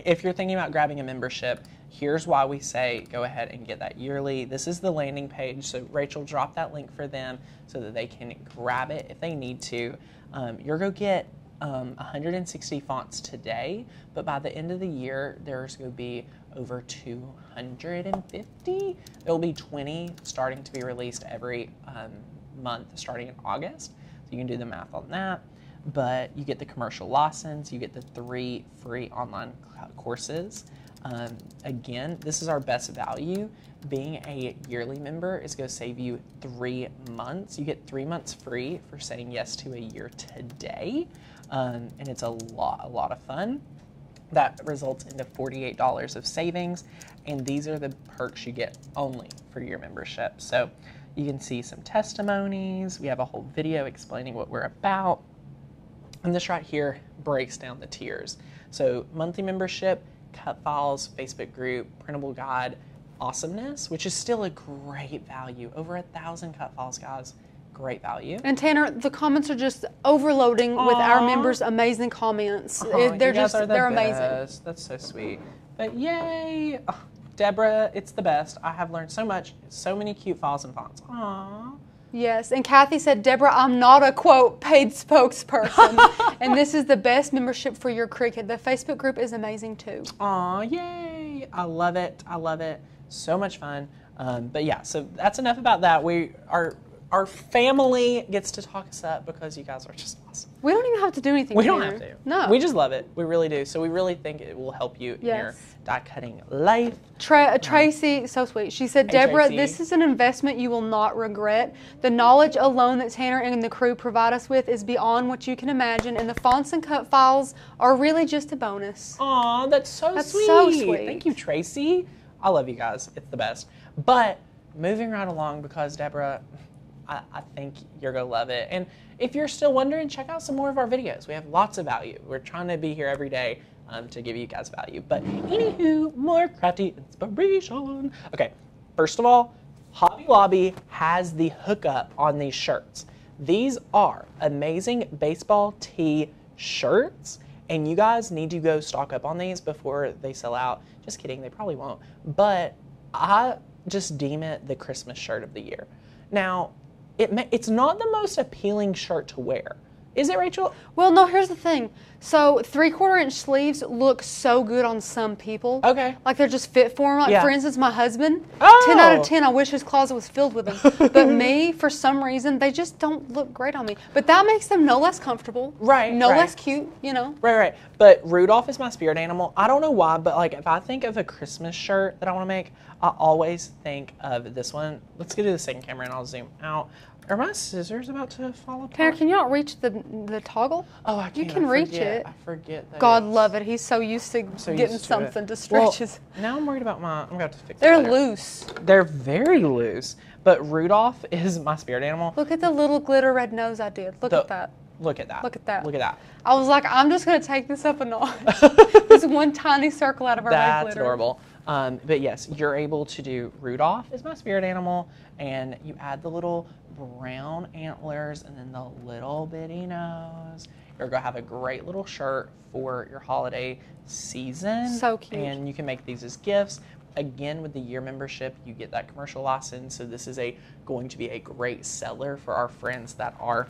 if you're thinking about grabbing a membership, here's why we say go ahead and get that yearly. This is the landing page. So, Rachel dropped that link for them so that they can grab it if they need to. Um, you're going to get um, 160 fonts today, but by the end of the year, there's going to be over 250. There will be 20 starting to be released every um, month starting in August. So you can do the math on that. But you get the commercial license, you get the three free online courses. Um, again, this is our best value. Being a yearly member is going to save you three months. You get three months free for saying yes to a year today, um, and it's a lot, a lot of fun that results into $48 of savings. And these are the perks you get only for your membership. So you can see some testimonies. We have a whole video explaining what we're about. And this right here breaks down the tiers. So monthly membership cut files facebook group printable guide awesomeness which is still a great value. Over a thousand cut files guys great value And Tanner, the comments are just overloading with our members' amazing comments. Aw, It- they're just are the they're amazing. That's so sweet. But yay, oh, Deborah, it's the best. I have learned so much. So many cute files and fonts. Aww. Yes, and Kathy said, Deborah, I'm not a quote paid spokesperson, and this is the best membership for your Cricut. The Facebook group is amazing too. Aw, yay! I love it. I love it. So much fun. Um, but yeah, so that's enough about that. We our our family gets to talk us up because you guys are just awesome. We don't even have to do anything. We don't have to. No. We just love it. We really do. So we really think it will help you in your die cutting life. Tra- uh, Tracy, so sweet. She said, Hey, Deborah, Tracy. this is an investment you will not regret. The knowledge alone that Tanner and the crew provide us with is beyond what you can imagine, and the fonts and cut files are really just a bonus. Aw, that's so That's sweet. so sweet. Thank you, Tracy. I love you guys. It's the best. But moving right along because Deborah, I, I think you're gonna love it. And if you're still wondering, check out some more of our videos. We have lots of value. We're trying to be here every day um, to give you guys value. But anywho, more crafty inspiration. Okay, first of all, Hobby Lobby has the hookup on these shirts. These are amazing baseball tee shirts, and you guys need to go stock up on these before they sell out. Just kidding, they probably won't. But I just deem it the Christmas shirt of the year. Now, it ma- it's not the most appealing shirt to wear, is it, Rachel? Well, no, here's the thing. So, three quarter inch sleeves look so good on some people. Okay. Like they're just fit for them. Like, Yeah. for instance, my husband, oh. 10 out of 10, I wish his closet was filled with them. but me, for some reason, they just don't look great on me. But that makes them no less comfortable. Right, No right. less cute, you know? Right, right. But Rudolph is my spirit animal. I don't know why, but like if I think of a Christmas shirt that I want to make, I always think of this one. Let's go to the second camera and I'll zoom out. Are my scissors about to fall apart? Tanner, can you not reach the the toggle? oh, I you can't. can I reach forget. it. I forget that. God love it. He's so used to so getting used to it. something to Well, stretch his. now I'm worried about my. I'm going to have to fix. it They're loose. They're very loose. But Rudolph is my spirit animal. Look at the little glitter red nose I did. Look The- at that. Look at that. Look at that. Look at that. I was like, I'm just gonna take this up a notch. this one tiny circle out of our red That's glitter. adorable. Um, but yes, you're able to do Rudolph is my spirit animal, and you add the little brown antlers and then the little bitty nose. You're gonna have a great little shirt for your holiday season. So cute. And you can make these as gifts. Again, with the year membership, you get that commercial license. So this is a going to be a great seller for our friends that are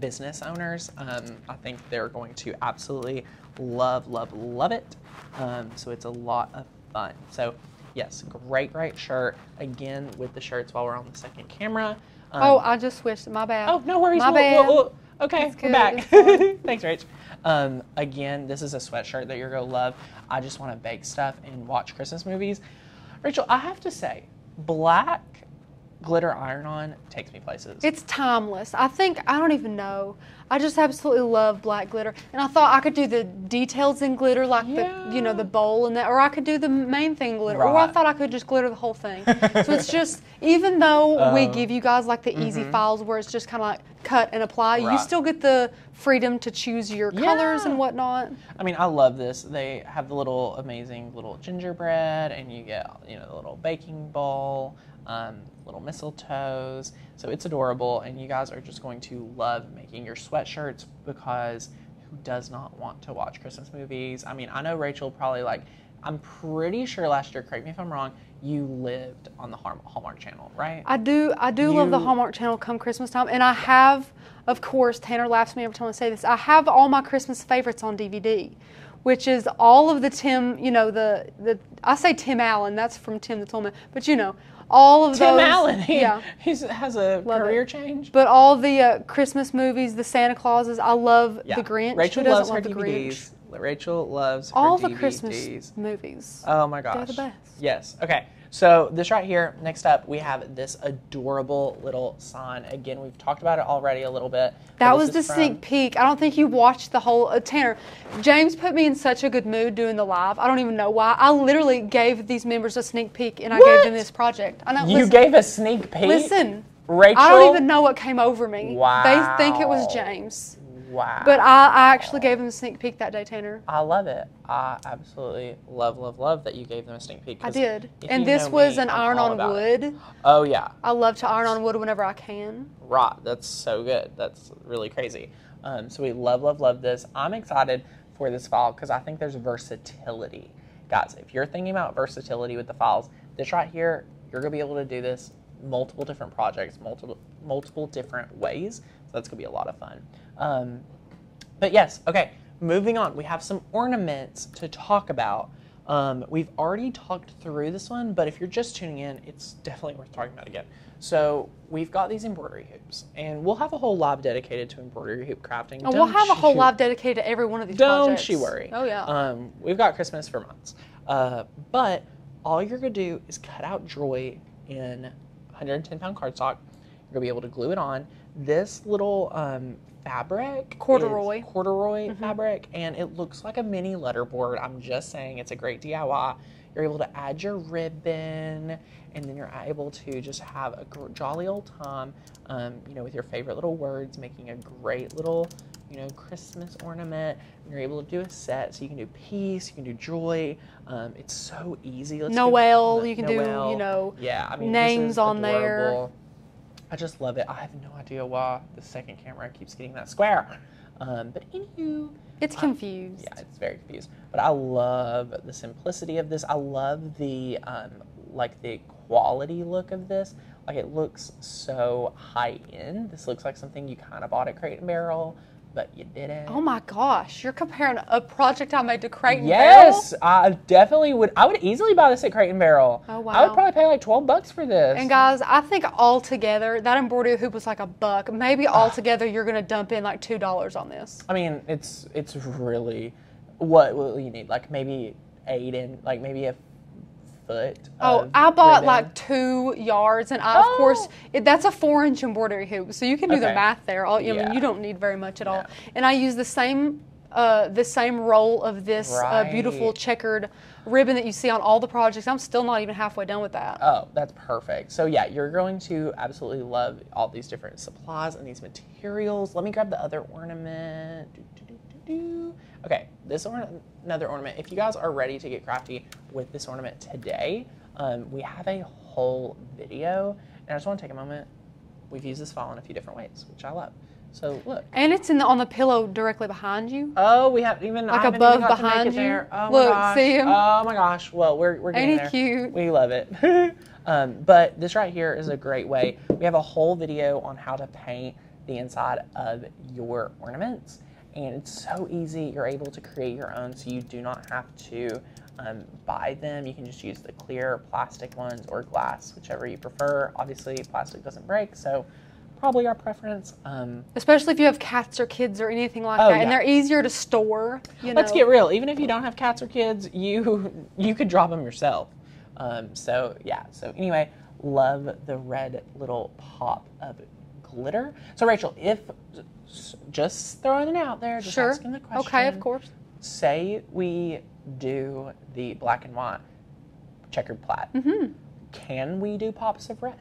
business owners. Um, I think they're going to absolutely love, love, love it. Um, so it's a lot of fun. So yes, great, great shirt. Again, with the shirts while we're on the second camera. Um, oh, I just switched. My bad. Oh, no worries. My We'll- bad. we'll- we'll- okay, we're back. Thanks, Rach. Um, again, this is a sweatshirt that you're going to love. I just want to bake stuff and watch Christmas movies. Rachel, I have to say, black glitter iron on takes me places. It's timeless. I think I don't even know. I just absolutely love black glitter, and I thought I could do the details in glitter, like the you know the bowl and that, or I could do the main thing glitter, or I thought I could just glitter the whole thing. so it's just even though we Uh, give you guys like the easy files where it's just kind of like cut and apply, you still get the freedom to choose your colors and whatnot. I mean, I love this. They have the little amazing little gingerbread, and you get you know the little baking bowl, um, little mistletoes. So it's adorable, and you guys are just going to love making your sweatshirts because who does not want to watch Christmas movies? I mean, I know Rachel probably like. I'm pretty sure last year, correct me if I'm wrong, you lived on the Hallmark Channel, right? I do. I do love the Hallmark Channel come Christmas time, and I have, of course, Tanner laughs at me every time I say this. I have all my Christmas favorites on DVD, which is all of the Tim. You know the the I say Tim Allen. That's from Tim the Toolman, but you know all of Tim those. Allen, he Yeah. he's, has a Love it. career change. But all the uh, Christmas movies, the Santa Clauses, I love Yeah. the Grinch. Rachel Who doesn't loves her the Grinch? Rachel loves All the DVDs. Christmas movies. Oh my gosh. They're the best. Yes. Okay. So this right here, next up, we have this adorable little sign. Again, we've talked about it already a little bit. That was the sneak peek. I don't think you watched the whole uh, Tanner. James put me in such a good mood doing the live. I don't even know why. I literally gave these members a sneak peek and I gave them this project. I know. You listen, gave a sneak peek. Listen, Rachel. I don't even know what came over me. Wow. They think it was James, Wow. but I, I actually gave them a sneak peek that day, Tanner. I love it. I absolutely love, love, love that you gave them a sneak peek. I did, and this was me, an I'm iron on about it. wood. Oh yeah. I love to iron on wood whenever I can. Right. That's so good. That's really crazy. Um, so we love, love, love this. I'm excited for this file because I think there's versatility. Guys, if you're thinking about versatility with the files, this right here, you're gonna be able to do this multiple different projects, multiple multiple different ways. So that's gonna be a lot of fun. Um, but yes, okay, moving on. We have some ornaments to talk about. Um, we've already talked through this one, but if you're just tuning in, it's definitely worth talking about again. So we've got these embroidery hoops, and we'll have a whole live dedicated to embroidery hoop crafting. And we'll have a whole live dedicated to every one of these Don't projects. you worry. Oh yeah. Um, we've got Christmas for months, uh, but all you're gonna do is cut out Joy in 110 pound cardstock. You're gonna be able to glue it on. This little um, fabric, Corduroy. corduroy fabric, and it looks like a mini letterboard. I'm just saying, it's a great DIY. You're able to add your ribbon, and then you're able to just have a jolly old time, um, you know, with your favorite little words, making a great little, you know, Christmas ornament. And you're able to do a set, so you can do peace, you can do joy. Um, it's so easy. Let's do- Noel, you can do, you know, yeah, I mean, names on there. I just love it. I have no idea why the second camera keeps getting that square. Um, but anywho, it's I- confused. yeah, it's very confused. But I love the simplicity of this. I love the um, like the quality look of this. Like it looks so high end. This looks like something you kind of bought at Crate and Barrel, but you didn't. Oh my gosh, you're comparing a project I made to Crate and Barrel? Yes, I definitely would. I would easily buy this at Crate and Barrel. Oh, wow. I would probably pay like twelve bucks for this. And guys, I think altogether that embroidery hoop was like a buck. Maybe altogether you're gonna dump in like two dollars on this. I mean, it's it's really what what you need. Like maybe eight in, like maybe a foot. Oh, I bought ribbon. like two yards, and I, of course, Oh. it, that's a four-inch embroidery hoop, so you can do the math there. All, I mean, Yeah. you don't need very much at all. And I use the same, uh, the same roll of this uh, beautiful checkered ribbon that you see on all the projects. I'm still not even halfway done with that. Oh, that's perfect. So yeah, you're going to absolutely love all these different supplies and these materials. Let me grab the other ornament. Do, do, do, do, do. Okay, this ornament, another ornament. If you guys are ready to get crafty with this ornament today, um, we have a whole video, and I just want to take a moment. We've used this fall in a few different ways, which I love. So look. And it's in the, on the pillow directly behind you. Oh, we haven't even Like I above even got to make behind you? Oh Look, my gosh. see him? Oh my gosh. Well, we're we're getting Ain't there. he cute? We love it. um, but this right here is a great way. We have a whole video on how to paint the inside of your ornaments. And it's so easy. You're able to create your own, so you do not have to um, buy them. You can just use the clear plastic ones or glass, whichever you prefer. Obviously, plastic doesn't break, so probably our preference. Um, Especially if you have cats or kids or anything like Oh, that, yeah. and they're easier to store. You Let's know. get real. Even if you don't have cats or kids, you you could drop them yourself. Um, so yeah. So anyway, love the red little pop of glitter. So Rachel, if just throwing it out there, just Sure. asking the question. Okay, of course. Say we do the black and white checkered plaid. hmm Can we do pops of red?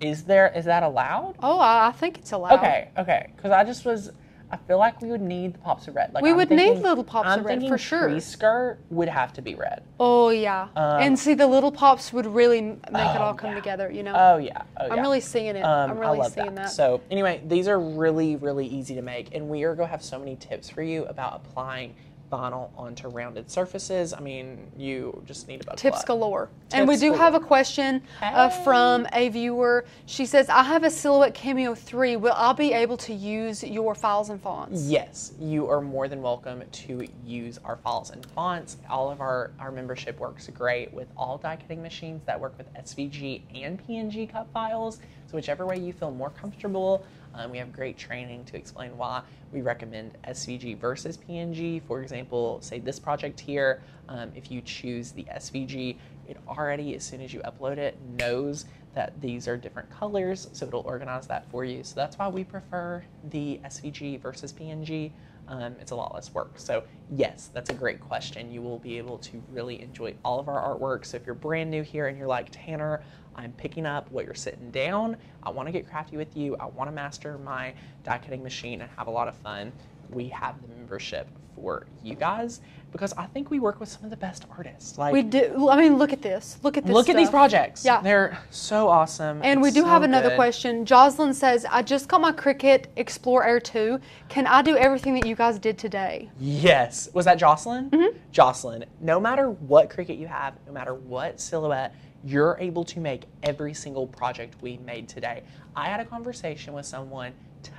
Is there is that allowed? Oh, I, I think it's allowed. Okay, okay. Because I just was, I feel like we would need the pops of red. Like We I'm would need little pops I'm of red, for sure. Tree skirt would have to be red. Oh yeah. Um, and see, the little pops would really make it Oh, all come yeah. together. You know. Oh yeah. Oh yeah. I'm really seeing it. Um, I'm really I love seeing that. So anyway, these are really really easy to make, and we are going to have so many tips for you about applying vinyl onto rounded surfaces. I mean, you just need a buckle Tips up. galore. and we do galore. have a question uh, from a viewer. She says, I have a Silhouette Cameo 3. Will I be able to use your files and fonts? Yes, you are more than welcome to use our files and fonts. All of our, our membership works great with all die cutting machines that work with SVG and PNG cut files. So, whichever way you feel more comfortable, um, we have great training to explain why we recommend SVG versus PNG. For example, say this project here, um, if you choose the SVG, it already, as soon as you upload it, knows that these are different colors, so it'll organize that for you. So that's why we prefer the SVG versus PNG. Um, it's a lot less work. So yes, that's a great question. You will be able to really enjoy all of our artwork. So if you're brand new here and you're like Tanner, I'm picking up what you're sitting down. I want to get crafty with you. I want to master my die cutting machine and have a lot of fun. We have the membership for you guys because I think we work with some of the best artists. Like We do. I mean, look at this. Look at this. look at these projects. Yeah. They're so awesome. And we do so have another good. question. Jocelyn says, I just got my Cricut Explore Air 2. Can I do everything that you guys did today? Yes. Was that Jocelyn? Mm-hmm. Jocelyn, no matter what Cricut you have, no matter what silhouette, you're able to make every single project we made today. I had a conversation with someone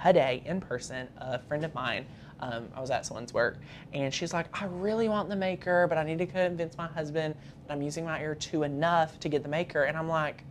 today in person, a friend of mine. Um, I was at someone's work, and she's like, I really want the maker, but I need to convince my husband that I'm using my Air 2 enough to get the maker. And I'm like,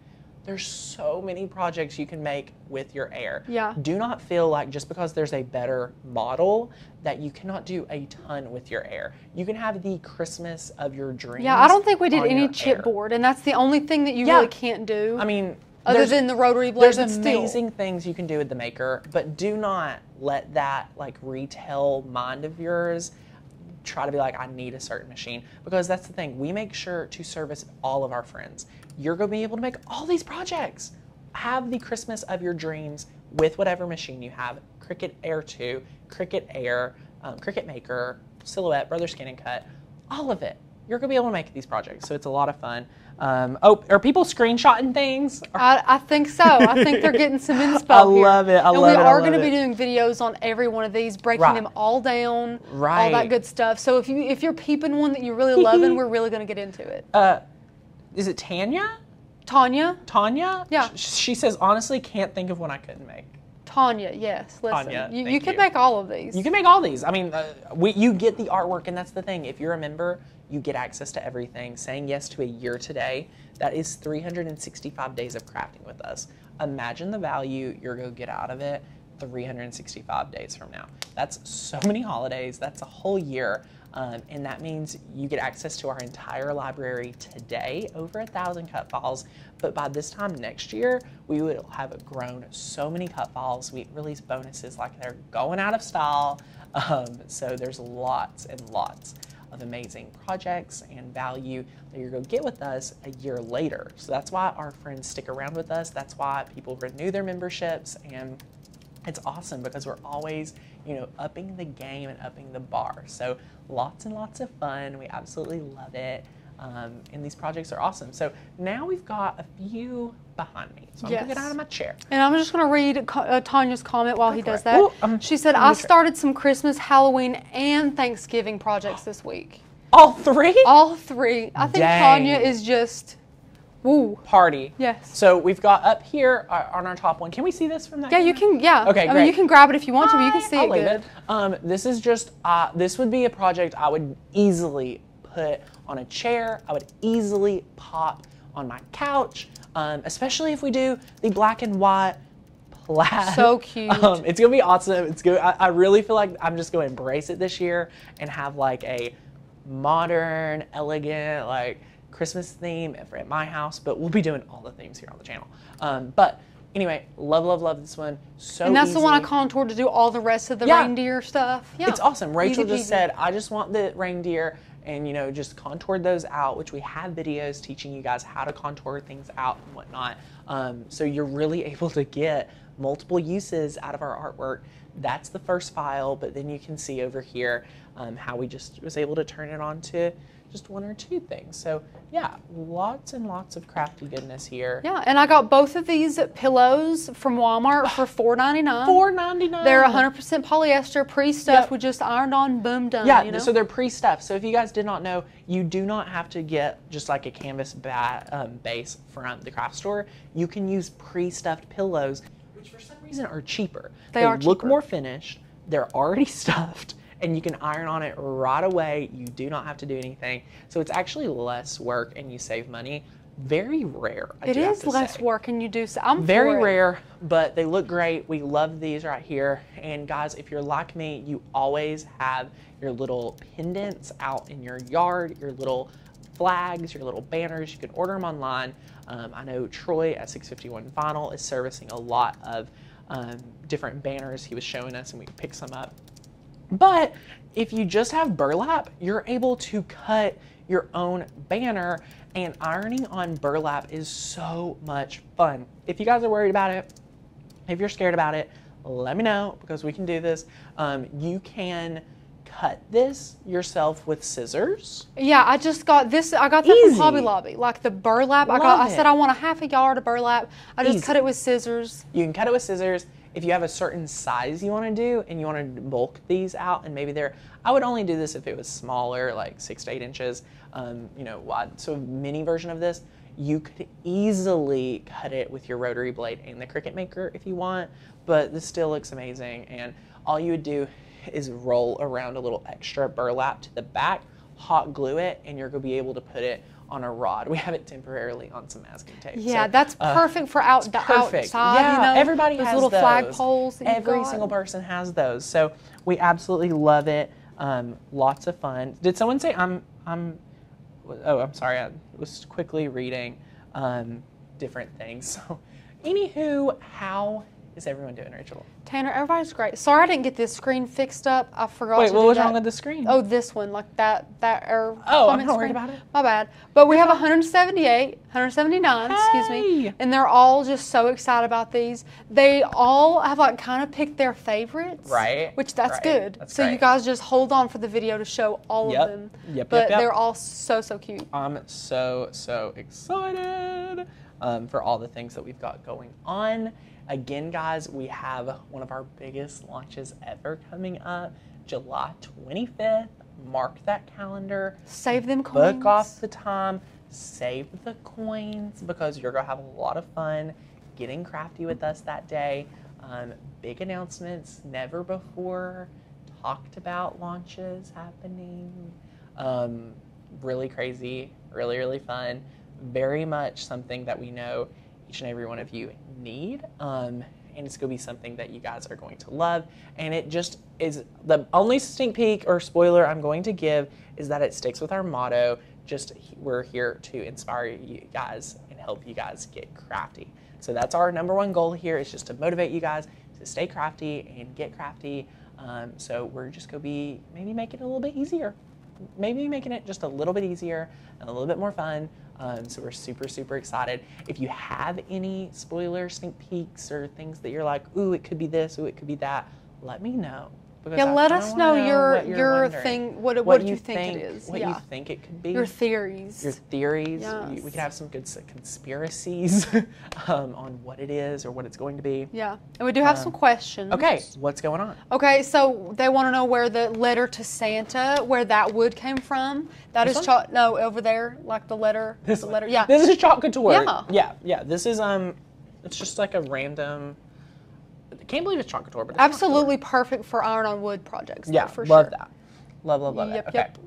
there's so many projects you can make with your Air. Yeah. Do not feel like just because there's a better model that you cannot do a ton with your Air. You can have the Christmas of your dreams. Yeah, I don't think we did any chipboard, and that's the only thing that you Yeah. really can't do. I mean, other than the rotary blades, there's amazing things you can do with the maker, but do not let that like retail mind of yours try to be like, I need a certain machine. Because that's the thing, we make sure to service all of our friends. You're gonna be able to make all these projects. Have the Christmas of your dreams with whatever machine you have. Cricut Air 2, Cricut Air, um, Cricut Maker, Silhouette, Brother ScanNCut, all of it. You're gonna be able to make these projects, so it's a lot of fun. Um, oh, are people screenshotting things? I, I think so. I think they're getting some inspo I here. love it. I and love we it. I are going to be doing videos on every one of these, breaking Right. them all down, all that good stuff. So if you if you're peeping one that you're really loving, we're really going to get into it. Uh, is it Tanya? Tanya, Tanya? Yeah. Sh- She says, honestly, can't think of one I couldn't make. Tanya, yes. Listen, Tanya, you, you can you. make all of these. You can make all these. I mean, uh, we, you get the artwork, and that's the thing. If you're a member, you get access to everything. Saying yes to a year today, that is 365 days of crafting with us. Imagine the value you're going to get out of it 365 days from now. That's so many holidays. That's a whole year. Um, and that means you get access to our entire library today, over a thousand cut files. But by this time next year, we will have grown so many cut files. We release bonuses like they're going out of style. Um, so there's lots and lots of amazing projects and value that you're going to get with us a year later. So that's why our friends stick around with us. That's why people renew their memberships and it's awesome because we're always, you know, upping the game and upping the bar. So lots and lots of fun. We absolutely love it. Um, and these projects are awesome. So now we've got a few behind me. So I'm going to get out of my chair. And I'm just going to read uh, Tanya's comment while he does it. that. Ooh, I'm she said, I started some Christmas, Halloween, and Thanksgiving projects this week. All three? All three. I think Dang. Tanya is just Woo. party. Yes. So we've got up here uh, on our top one. Can we see this from that? Yeah, you can. Yeah. Okay, I mean, great. you can grab it if you want to, but you can see I'll it leave good. Um, this is just, uh, this would be a project I would easily put on a chair. I would easily pop on my couch, um, especially if we do the black and white plaid. So cute. Um, it's gonna be awesome. It's good. I, I really feel like I'm just gonna embrace it this year and have like a modern, elegant, like Christmas theme at my house. But we'll be doing all the themes here on the channel. Um, but anyway, love, love, love this one. So And that's the one I contoured to do all the rest of the Yeah. reindeer stuff. Yeah. It's awesome. Rachel Easy just said, I just want the reindeer and, you know, just contoured those out, which we have videos teaching you guys how to contour things out and whatnot. Um, so you're really able to get multiple uses out of our artwork. That's the first file, but then you can see over here um, how we just was able to turn it on to just one or two things. So yeah, lots and lots of crafty goodness here. Yeah, and I got both of these pillows from Walmart for four ninety nine. Four ninety nine. They're 100% polyester, pre-stuffed. Yep. We just ironed on, boom, done. Yeah, you know? so they're pre-stuffed. So if you guys did not know, you do not have to get just like a canvas ba- um, base from the craft store. You can use pre-stuffed pillows, which for some reason are cheaper. They are look cheaper. more finished. They're already stuffed, and you can iron on it right away. You do not have to do anything. So it's actually less work, and you save money. Very rare. I it to less say work, and you do. So I'm very rare, but they look great. We love these right here. And guys, if you're like me, you always have your little pendants out in your yard, your little flags, your little banners. You can order them online. Um, I know Troy at 651 Vinyl is servicing a lot of um, different banners. He was showing us, and we picked some up. But if you just have burlap, you're able to cut your own banner, and ironing on burlap is so much fun. If you guys are worried about it, if you're scared about it, let me know because we can do this. Um, you can cut this yourself with scissors. Yeah, I just got this. I got that Easy. from Hobby Lobby, like the burlap. I got. Love I said. I want a half a yard of burlap. I just Easy. cut it with scissors. You can cut it with scissors. If you have a certain size you want to do and you want to bulk these out, and maybe they're, I would only do this if it was smaller, like six to eight inches, um, you know, wide. So mini version of this, you could easily cut it with your rotary blade and the Cricut Maker if you want, but this still looks amazing. And all you would do is roll around a little extra burlap to the back, hot glue it, and you're gonna be able to put it on a rod. We have it temporarily on some masking tape. Yeah, So, that's uh, perfect for out, perfect. outside. yeah, you know, everybody those has little those. flag poles. Every single person has those. So we absolutely love it. Um, lots of fun. Did someone say I'm I'm? Oh, I'm sorry. I was quickly reading um, different things. So, anywho, how is everyone doing, Rachel? Tanner, everybody's great. Sorry I didn't get this screen fixed up. I forgot. Wait, what was that. wrong with the screen? Oh, this one, like that, that, or Oh, I'm not worried about it. My bad. But we have 178, 179, excuse me, and they're all just so excited about these. They all have like kind of picked their favorites, Right, Which that's right. good. That's so you guys just hold on for the video to show all Yep. of them. Yep, But yep, yep. they're all so so cute. I'm so, so excited um, for all the things that we've got going on. Again, guys, we have one of our biggest launches ever coming up July 25th. Mark that calendar. Save them coins. Book off the time. Save the coins because you're going to have a lot of fun getting crafty with us that day. Um, big announcements, never before talked about launches happening. Um, really crazy, really, really fun. Very much something that we know each and every one of you need. Um, and it's going to be something that you guys are going to love. And it just is the only sneak peek or spoiler I'm going to give is that it sticks with our motto. Just we're here to inspire you guys and help you guys get crafty. So that's our number one goal here is just to motivate you guys to stay crafty and get crafty. Um, so we're just going to be maybe making it a little bit easier maybe making it just a little bit easier and a little bit more fun. Um, so we're super, super excited. If you have any spoiler sneak peeks or things that you're like, ooh, it could be this, ooh, it could be that, let me know. Yeah, let kinda us wanna know, your what your thing. What what, you think, it is? What yeah. you think it could be? your theories. your theories. We- We, could have some good conspiracies um, on what it is or what it's going to be. yeah, and we do have some questions. Um, Okay, what's going on? Okay, so they want to know where the letter to Santa, where that wood came from. That This is cho- no over there, like the letter. This the letter. Yeah. This is chocolate couture. Yeah. Yeah, yeah. This is um, it's just like a random. I can't believe it's chocolate but it's Absolutely perfect for iron on wood projects. though, Yeah, for love sure. that. Love, love, love Yep, it. Okay. yep.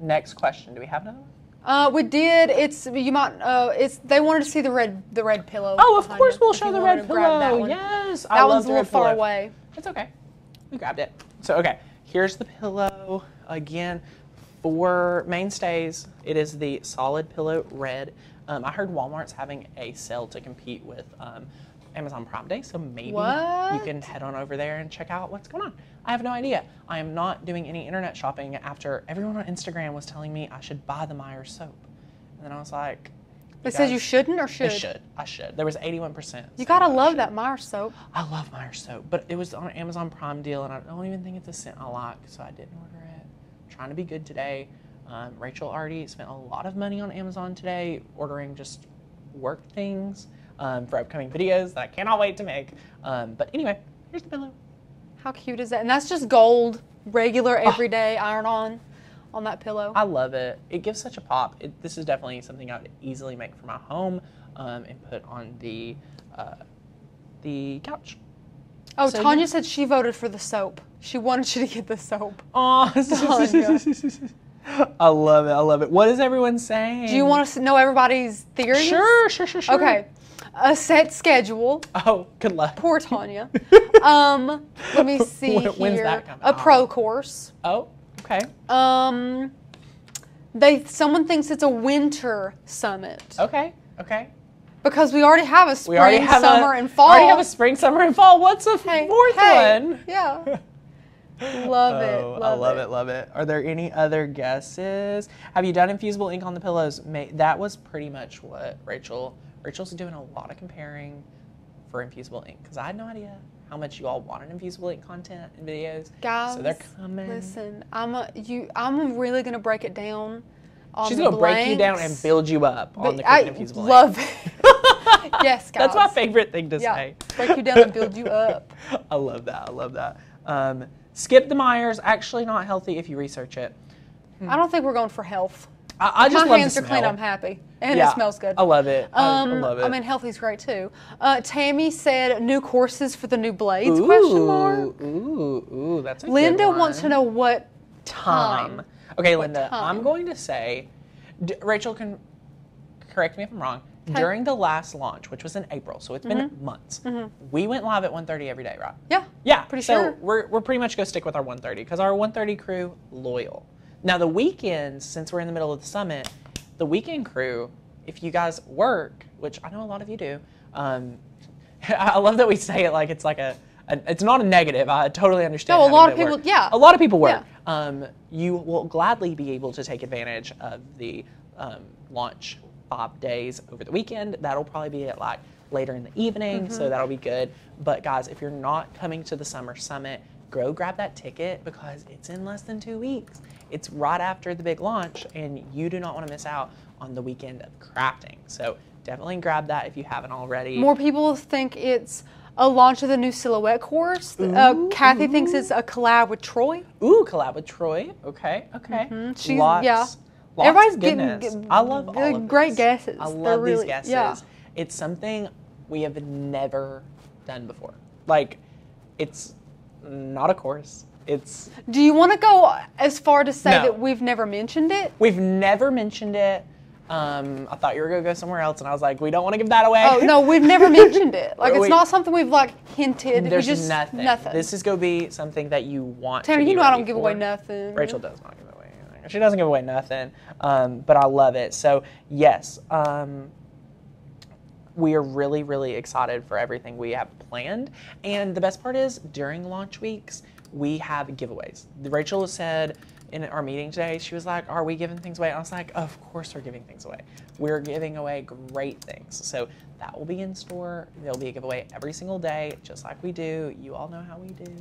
Next question. Do we have another one? Uh, we did. It's you might. Uh, it's they wanted to see the red the red pillow. Oh, of course we'll show the red grab That pillow. one. Yes, that I love one's a little far pillow. away. It's okay. We grabbed it. So okay, here's the pillow again for mainstays. It is the solid pillow red. Um, I heard Walmart's having a sale to compete with um, Amazon Prime Day, so maybe you can head on over there and check out what's going on. I have no idea. I am not doing any internet shopping after everyone on Instagram was telling me I should buy the Myers soap, and then I was like, It says you shouldn't or should? I should. I should. There was 81%. You gotta love that Meyer soap. I love Myers soap, but it was on an Amazon Prime deal, and I don't even think it's a scent I like, so I didn't order it. trying to be good today. Um, Rachel already spent a lot of money on Amazon today, ordering just work things um, for upcoming videos that I cannot wait to make. Um, but anyway, here's the pillow. How cute is that? And that's just gold, regular, everyday iron on, on that pillow. I love it. It gives such a pop. It, this is definitely something I'd easily make for my home um, and put on the uh, the couch. oh, so Tanya yeah. said she voted for the soap. She wanted you to get the soap. Oh, I love it. I love it. What is everyone saying? Do you want to know everybody's theories? Sure, sure, sure, sure. Okay. A set schedule. Oh, good luck. Poor Tanya. um, let me see When- when's here. that coming? A pro course. Oh, okay. Um, they someone thinks it's a winter summit Okay, okay. because we already have a spring, We already have summer, a, and fall. We already have a spring, summer, and fall. What's a Hey, fourth hey, one? Yeah. Love it. Oh, Love I love it. love it. Are there any other guesses? Have you done infusible ink on the pillows? May, that was pretty much what Rachel. Rachel's doing a lot of comparing for infusible ink because I had no idea how much you all wanted infusible ink content and videos. Guys, so they're coming. Listen, I'm a, you. I'm really gonna break it down. On She's gonna break you down and build you up on the I infusible love ink. it. yes, guys. That's my favorite thing to Yeah, say. break you down and build you up. I love that. I love that. Um, skip the Meyer's. Actually, not healthy if you research it. I don't think we're going for health. I, I just my hands are clean. I'm happy, and Yeah, it smells good. I love it. I- Um, I love it. I mean, healthy's great too. Uh, Tammy said new courses for the new blades? Question mark. Ooh, ooh, that's a good Linda wants to know what time. time. Okay, Linda, time? I'm going to say, d- Rachel can correct me if I'm wrong. During the last launch, which was in April, so it's been Mm-hmm. months, we went live at 1:30 every day, right? Yeah. Yeah, Pretty so sure. we're we're pretty much gonna stick with our 1:30 because our 1:30 crew loyal. Now the weekends, since we're in the middle of the summit, the weekend crew, if you guys work, which I know a lot of you do, um, I love that we say it like it's like a, a it's not a negative. I totally understand. No, a lot of people- work. yeah. a lot of people work. Yeah. Um, you will gladly be able to take advantage of the um, launch five days over the weekend. That'll probably be at like later in the evening, Mm-hmm. so that'll be good. But guys, if you're not coming to the summer summit, go grab that ticket because it's in less than two weeks. It's right after the big launch, and you do not want to miss out on the weekend of crafting. So definitely grab that if you haven't already. More people think it's a launch of the new silhouette course. Uh, Kathy thinks it's a collab with Troy. Ooh, collab with Troy. Okay, okay. Mm-hmm. She's- lots, yeah. lots Everybody's of getting goodness. g- I love all of great this. guesses. I They're love really- these guesses. yeah. It's something we have never done before. Like, it's not a course. It's Do you want to go as far to say No. that we've never mentioned it? we've never mentioned it. Um, I thought you were gonna go somewhere else, and I was like, we don't want to give that away. Oh no, we've never mentioned it. Like it's Wait. not something we've like hinted. There's we just nothing. Nothing. This is gonna be something that you want. Tanner, to you know I don't give away nothing. Rachel does not give away anything. She doesn't give away nothing, um, but I love it. So yes, um, we are really, really excited for everything we have planned. And the best part is during launch weeks, we have giveaways. Rachel said in our meeting today, she was like, Are we giving things away? I was like, Of course we're giving things away. We're giving away great things. So that will be in store. There'll be a giveaway every single day, just like we do. You all know how we do.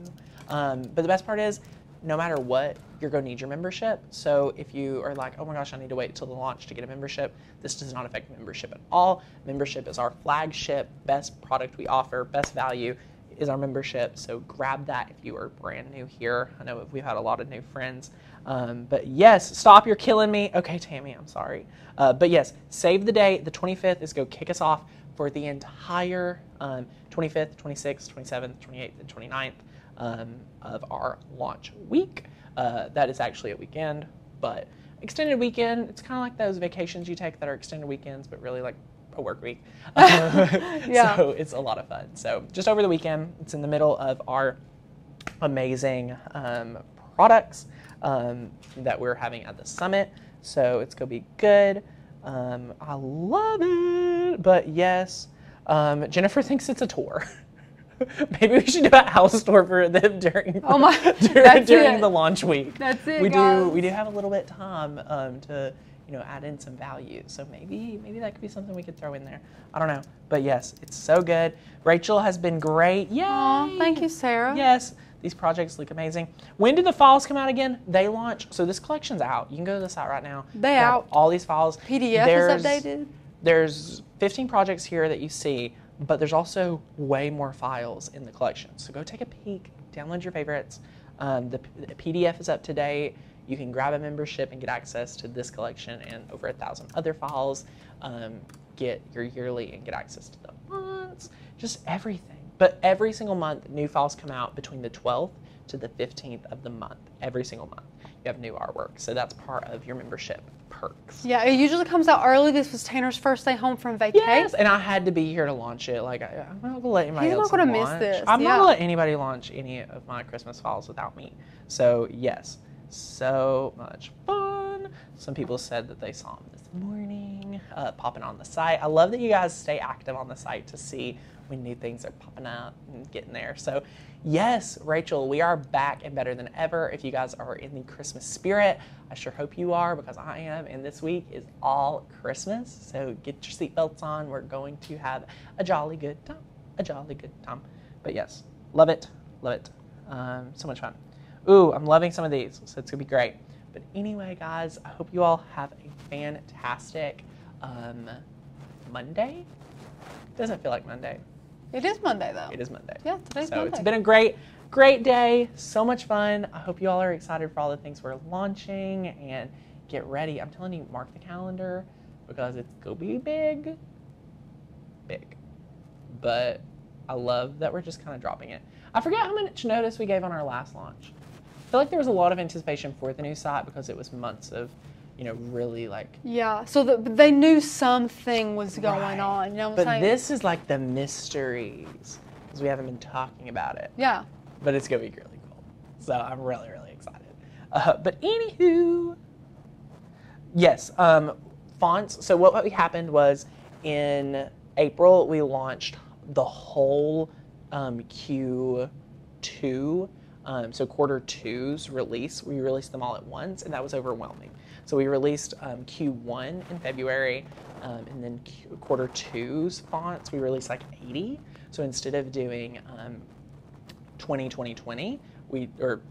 Um, but the best part is, no matter what, you're going to need your membership. So if you are like, oh my gosh, I need to wait till the launch to get a membership, this does not affect membership at all. Membership is our flagship, best product we offer, best value is our membership. So grab that if you are brand new here. I know we've had a lot of new friends. Um, but yes, stop, you're killing me. Okay, Tammy, I'm sorry. Uh, but yes, save the day. The 25th is go kick us off for the entire um, 25th, 26th, 27th, 28th, and 29th um, of our launch week. Uh, that is actually a weekend, but extended weekend, it's kind of like those vacations you take that are extended weekends, but really like a work week. Yeah. So it's a lot of fun. So just over the weekend, it's in the middle of our amazing um, products um, that we're having at the summit. So it's gonna be good. Um, I love it. But yes, um, Jennifer thinks it's a tour. Maybe we should do a house tour for them during Oh my- during, during the launch week. That's it, We do we do have a little bit of time um, to you know add in some value. So maybe maybe that could be something we could throw in there. I don't know, but yes, it's so good. Rachel has been great. Yay! Thank you, Sarah. Yes, these projects look amazing. When do the files come out again? They launch. So this collection's out. You can go to the site right now. They grab out. All these files. PDF There's- is updated. There's 15 projects here that you see, but there's also way more files in the collection. So go take a peek, download your favorites. Um, the, the PDF is up to date. You can grab a membership and get access to this collection and over a thousand other files. Um, get your yearly and get access to the months, just everything. But every single month, new files come out between the 12th to the 15th of the month. Every single month, you have new artwork. So that's part of your membership perks. Yeah, it usually comes out early. This was Tanner's first day home from vacation. Yes, and I had to be here to launch it. Like, I, I'm not gonna let anybody He's not gonna miss launch. this, I'm not gonna let anybody launch any of my Christmas files without me. So yes, so much fun. Some people said that they saw him this morning, uh, popping on the site. I love that you guys stay active on the site to see when new things are popping up and getting there. So yes, Rachel, we are back and better than ever. If you guys are in the Christmas spirit, I sure hope you are because I am. And this week is all Christmas. So get your seatbelts on. We're going to have a jolly good time. A jolly good time. But yes, love it. Love it. Um, so much fun. Ooh, I'm loving some of these. So it's going to be great. But anyway, guys, I hope you all have a fantastic um, Monday. Doesn't feel like Monday. It is Monday though. It is Monday. Yeah, today's so Monday. it's been a great, great day. So much fun. I hope you all are excited for all the things we're launching and get ready. I'm telling you, mark the calendar because it's gonna be big, big. But I love that we're just kind of dropping it. I forget how much notice we gave on our last launch. I feel like there was a lot of anticipation for the new site because it was months of, you know, really like Yeah, so the, they knew something was going Right. on. You know what But I'm saying? this is like the mysteries because we haven't been talking about it. yeah. But it's gonna be really cool. So I'm really, really excited. Uh, but anywho, yes, um, fonts. So what, what happened was in April we launched the whole um, Q2. Um, so quarter two's release, we released them all at once, and that was overwhelming. So we released um, Q1 in February, um, and then Q- quarter two's fonts, we released like 80. So instead of doing um, 20, 20, 20, we, or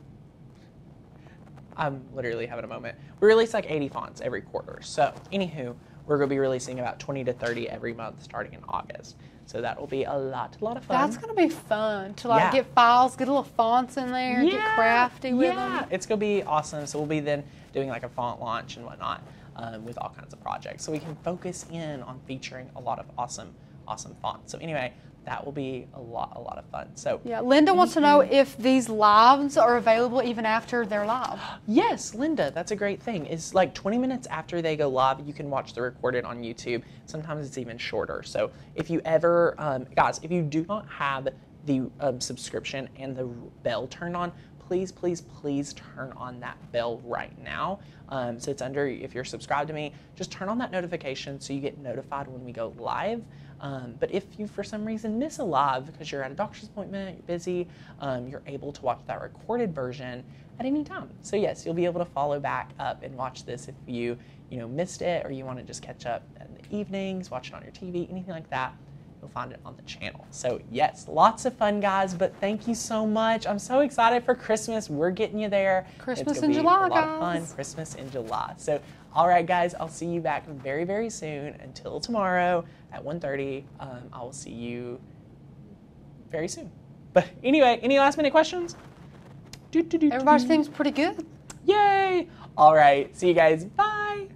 I'm literally having a moment. We release like 80 fonts every quarter. So, anywho, we're going to be releasing about 20 to 30 every month starting in August. So that will be a lot, a lot of fun. That's gonna be fun to like Yeah. get files, get a little fonts in there, get crafty with yeah. them. It's gonna be awesome. So we'll be then doing like a font launch and whatnot um, with all kinds of projects. So we can focus in on featuring a lot of awesome, awesome fonts. So anyway, that will be a lot, a lot of fun. So Yeah, Linda wants to know if these lives are available even after they're live. Yes, Linda, that's a great thing. It's like 20 minutes after they go live, you can watch the recorded on YouTube. Sometimes it's even shorter. So if you ever, um, guys, if you do not have the um, subscription and the bell turned on, please, please, please turn on that bell right now. Um, so it's under, if you're subscribed to me, just turn on that notification so you get notified when we go live. Um, but if you, for some reason, miss a live because you're at a doctor's appointment, you're busy, um, you're able to watch that recorded version at any time. So yes, you'll be able to follow back up and watch this if you, you know, missed it or you want to just catch up in the evenings, watch it on your TV, anything like that. You'll find it on the channel. So yes, lots of fun, guys. But thank you so much. I'm so excited for Christmas. We're getting you there. Christmas in July, a lot of fun. guys. Christmas in July. So, all right, guys, I'll see you back very, very soon. Until tomorrow at 1.30, um, I will see you very soon. But anyway, any last minute questions? Everybody seems pretty good. Yay! All right, see you guys. Bye.